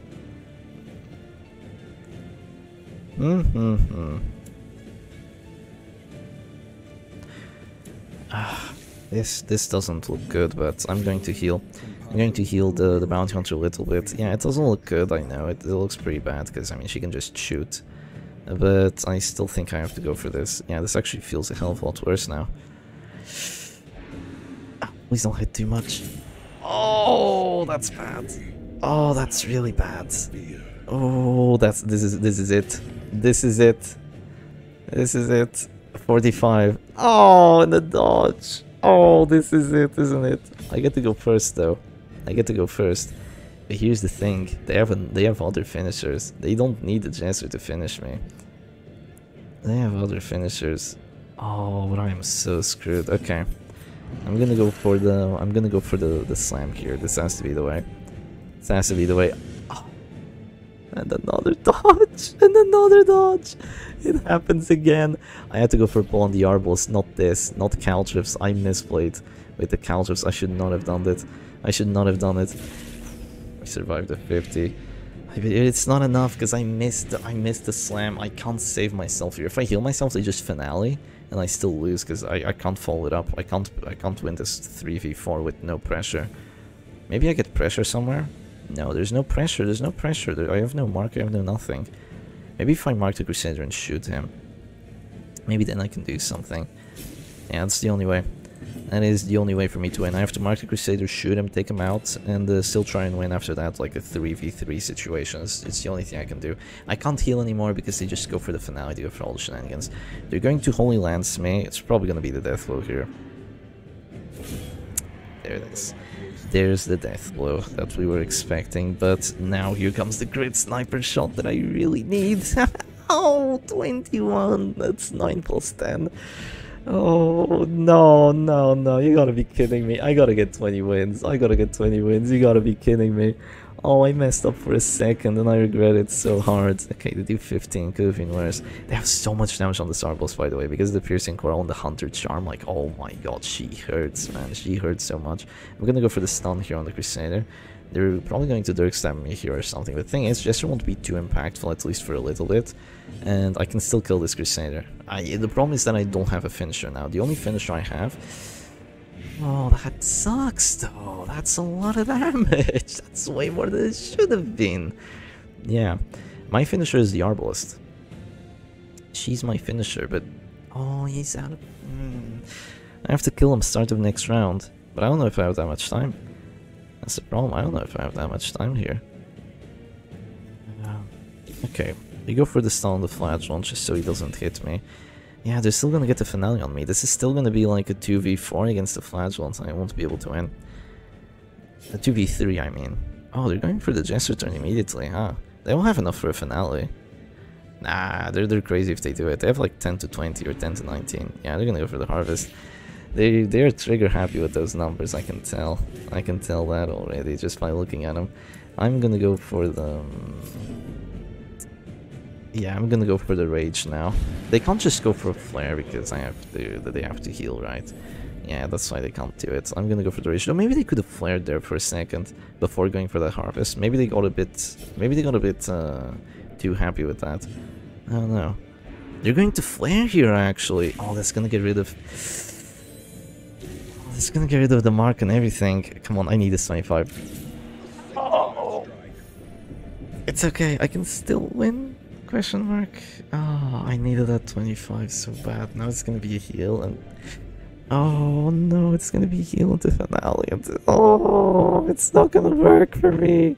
Mm hmm. -hmm. Ah, this this doesn't look good, but I'm going to heal. I'm going to heal the, the bounty hunter a little bit. Yeah, it doesn't look good, I know. It, it looks pretty bad, because, I mean, she can just shoot. But I still think I have to go for this. Yeah, this actually feels a hell of a lot worse now. Ah, please don't hit too much. Oh, that's bad. Oh, that's really bad. Oh, that's this is this is it. This is it. This is it. 45. Oh, and the dodge. Oh, this is it, isn't it? I get to go first, though. I get to go first. But here's the thing. They have, an, they have other finishers. They don't need the Jester to finish me. They have other finishers. Oh, but I am so screwed. Okay. I'm gonna go for the I'm gonna go for the, the slam here. This has to be the way. This has to be the way. Oh. And another (laughs) dodge! And another dodge! it happens again. I had to go for pull on the Arbalest, not this, not Caltrops. I misplayed with the Caltrops. I should not have done it. I should not have done it. Survived the 50. It's not enough because I missed I missed the slam. I can't save myself here. If I heal myself, they just finale and I still lose because I, I can't follow it up. I can't I can't win this 3v4 with no pressure. Maybe I get pressure somewhere? No, there's no pressure. There's no pressure. There, I have no mark. I have no nothing. Maybe if I mark the Crusader and shoot him, maybe then I can do something. Yeah, that's the only way. That is the only way for me to win. I have to mark the Crusader, shoot him, take him out, and uh, still try and win after that, like a 3v3 situation. It's, it's, the only thing I can do. I can't heal anymore because they just go for the finale, they go all the shenanigans. They're going to Holy Lance me. It's probably going to be the death blow here. There it is. There's the death blow that we were expecting, but now here comes the great sniper shot that I really need. (laughs) oh, 21, that's 9 plus 10. Oh, no, no, no, you gotta be kidding me. I gotta get 20 wins. I gotta get 20 wins. You gotta be kidding me. Oh, I messed up for a second and I regret it so hard. Okay, they do 15, could worse. They have so much damage on the Starboss, by the way, because of the Piercing Coral and the Hunter Charm. Like, oh my god, she hurts, man. She hurts so much. I'm gonna go for the stun here on the Crusader. They're probably going to Dirk stab me here or something. The thing is, Jester won't be too impactful, at least for a little bit. And I can still kill this Crusader. I, the problem is that I don't have a finisher now. The only finisher I have Oh, that sucks though. That's a lot of (laughs) damage. That's way more than it should have been. Yeah, my finisher is the Arbalest. She's my finisher, but... Oh, he's out of... Mm. I have to kill him start of next round. But I don't know if I have that much time. That's the problem. I don't know if I have that much time here. okay, we go for the stun on the flagellant just so he doesn't hit me. Yeah, they're still gonna get the finale on me. This is still gonna be like a 2v4 against the Flagellant, I won't be able to win. A 2v3, I mean. Oh, they're going for the Jester turn immediately, huh? They won't have enough for a finale. Nah, they're, they're crazy if they do it. They have like 10 to 20 or 10 to 19. Yeah, they're gonna go for the Harvest. They, they're trigger happy with those numbers, I can tell. I can tell that already just by looking at them. I'm gonna go for the... Yeah, I'm gonna go for the rage now. They can't just go for a flare because I have to they have to heal, right? Yeah, that's why they can't do it. I'm gonna go for the rage. No, maybe they could have flared there for a second before going for that harvest. Maybe they got a bit maybe they got a bit uh, too happy with that. I don't know. They're going to flare here actually. Oh, that's gonna get rid of It's gonna get rid of the mark and everything. Come on, I need this 25. Oh. It's okay, I can still win. Question mark? Oh, I needed that 25 so bad. Now it's gonna be a heal and... Oh no, it's gonna be heal into finale. Oh, it's not gonna work for me.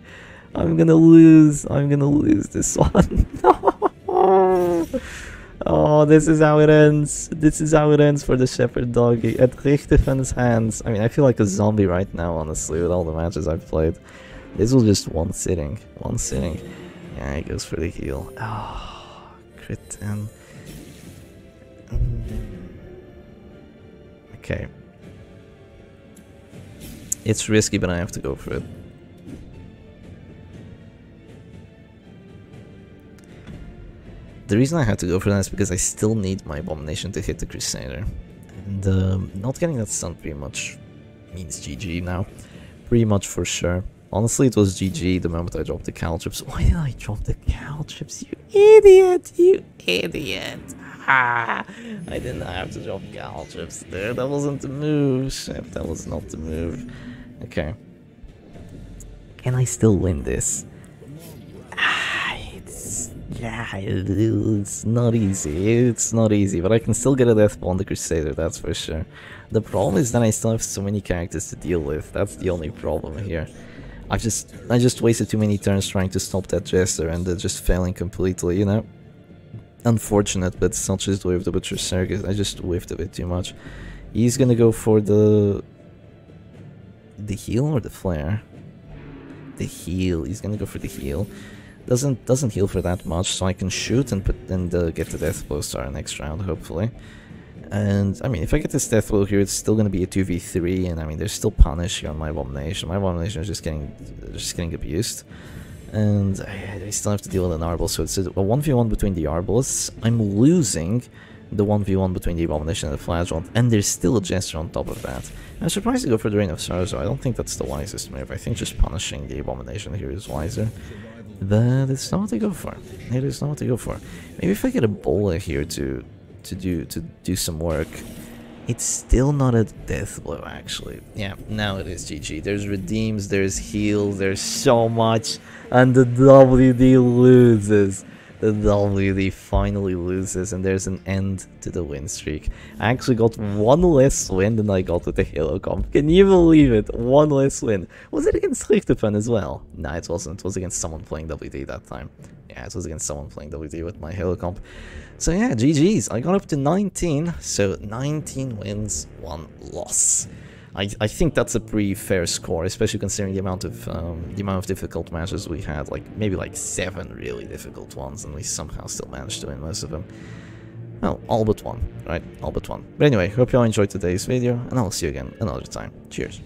I'm gonna lose. I'm gonna lose this (laughs) one. no. Oh, this is how it ends. This is how it ends for the Shepherd Doggy at Richtofen's hands. I mean, I feel like a zombie right now, honestly, with all the matches I've played. This was just one sitting. One sitting. Yeah, he goes for the heal. Oh, crit 10. Mm. Okay. It's risky, but I have to go for it. The reason I had to go for that is because I still need my Abomination to hit the Crusader. And um, not getting that stun pretty much means GG now. Pretty much for sure. Honestly, it was GG the moment I dropped the Caltrops. (laughs) Why did I drop the Caltrops? You idiot! You idiot! Ah, (laughs) I didn't have to drop Caltrops there. That wasn't the move. That was not the move. Okay. Can I still win this? Yeah, it's not easy. It's not easy, but I can still get a death on the Crusader, that's for sure. The problem is that I still have so many characters to deal with. That's the only problem here. I just I just wasted too many turns trying to stop that Jester and just failing completely, you know? Unfortunate, but such is the way of the Butcher Circus. I just whiffed a bit too much. He's gonna go for the... The heal or the flare? The heal. He's gonna go for the heal. Doesn't doesn't heal for that much, so I can shoot and put and uh, get the death blow star next round, hopefully. And I mean, if I get this death blow here, it's still gonna be a two v three, and I mean, there's still punish on my abomination. My abomination is just getting just getting abused, and I, I still have to deal with an arbol. So it's a one v one between the arbals. I'm losing the 1v1 between the Abomination and the Flagellant, and there's still a Jester on top of that. I'm surprised to go for the Rain of Sorrows, I don't think that's the wisest move. I think just punishing the Abomination here is wiser. But it's not what they go for. It is not what they go for. Maybe if I get a bowler here to to do to do some work. It's still not a death blow actually. Yeah, now it is GG. There's redeems, there's heals, there's so much, and the WD loses the WD finally loses and there's an end to the win streak. I actually got one less win than I got with the Halo comp. Can you believe it? One less win. Was it against Richtofen as well? Nah, it wasn't. It was against someone playing WD that time. Yeah, it was against someone playing WD with my Halo comp. So yeah, GG's. I got up to 19, so 19 wins, 1 loss. I, I think that's a pretty fair score, especially considering the amount of um, the amount of difficult matches we had, like maybe like seven really difficult ones, and we somehow still managed to win most of them. Well, all but one, right? All but one. But anyway, hope you all enjoyed today's video, and I'll see you again another time. Cheers.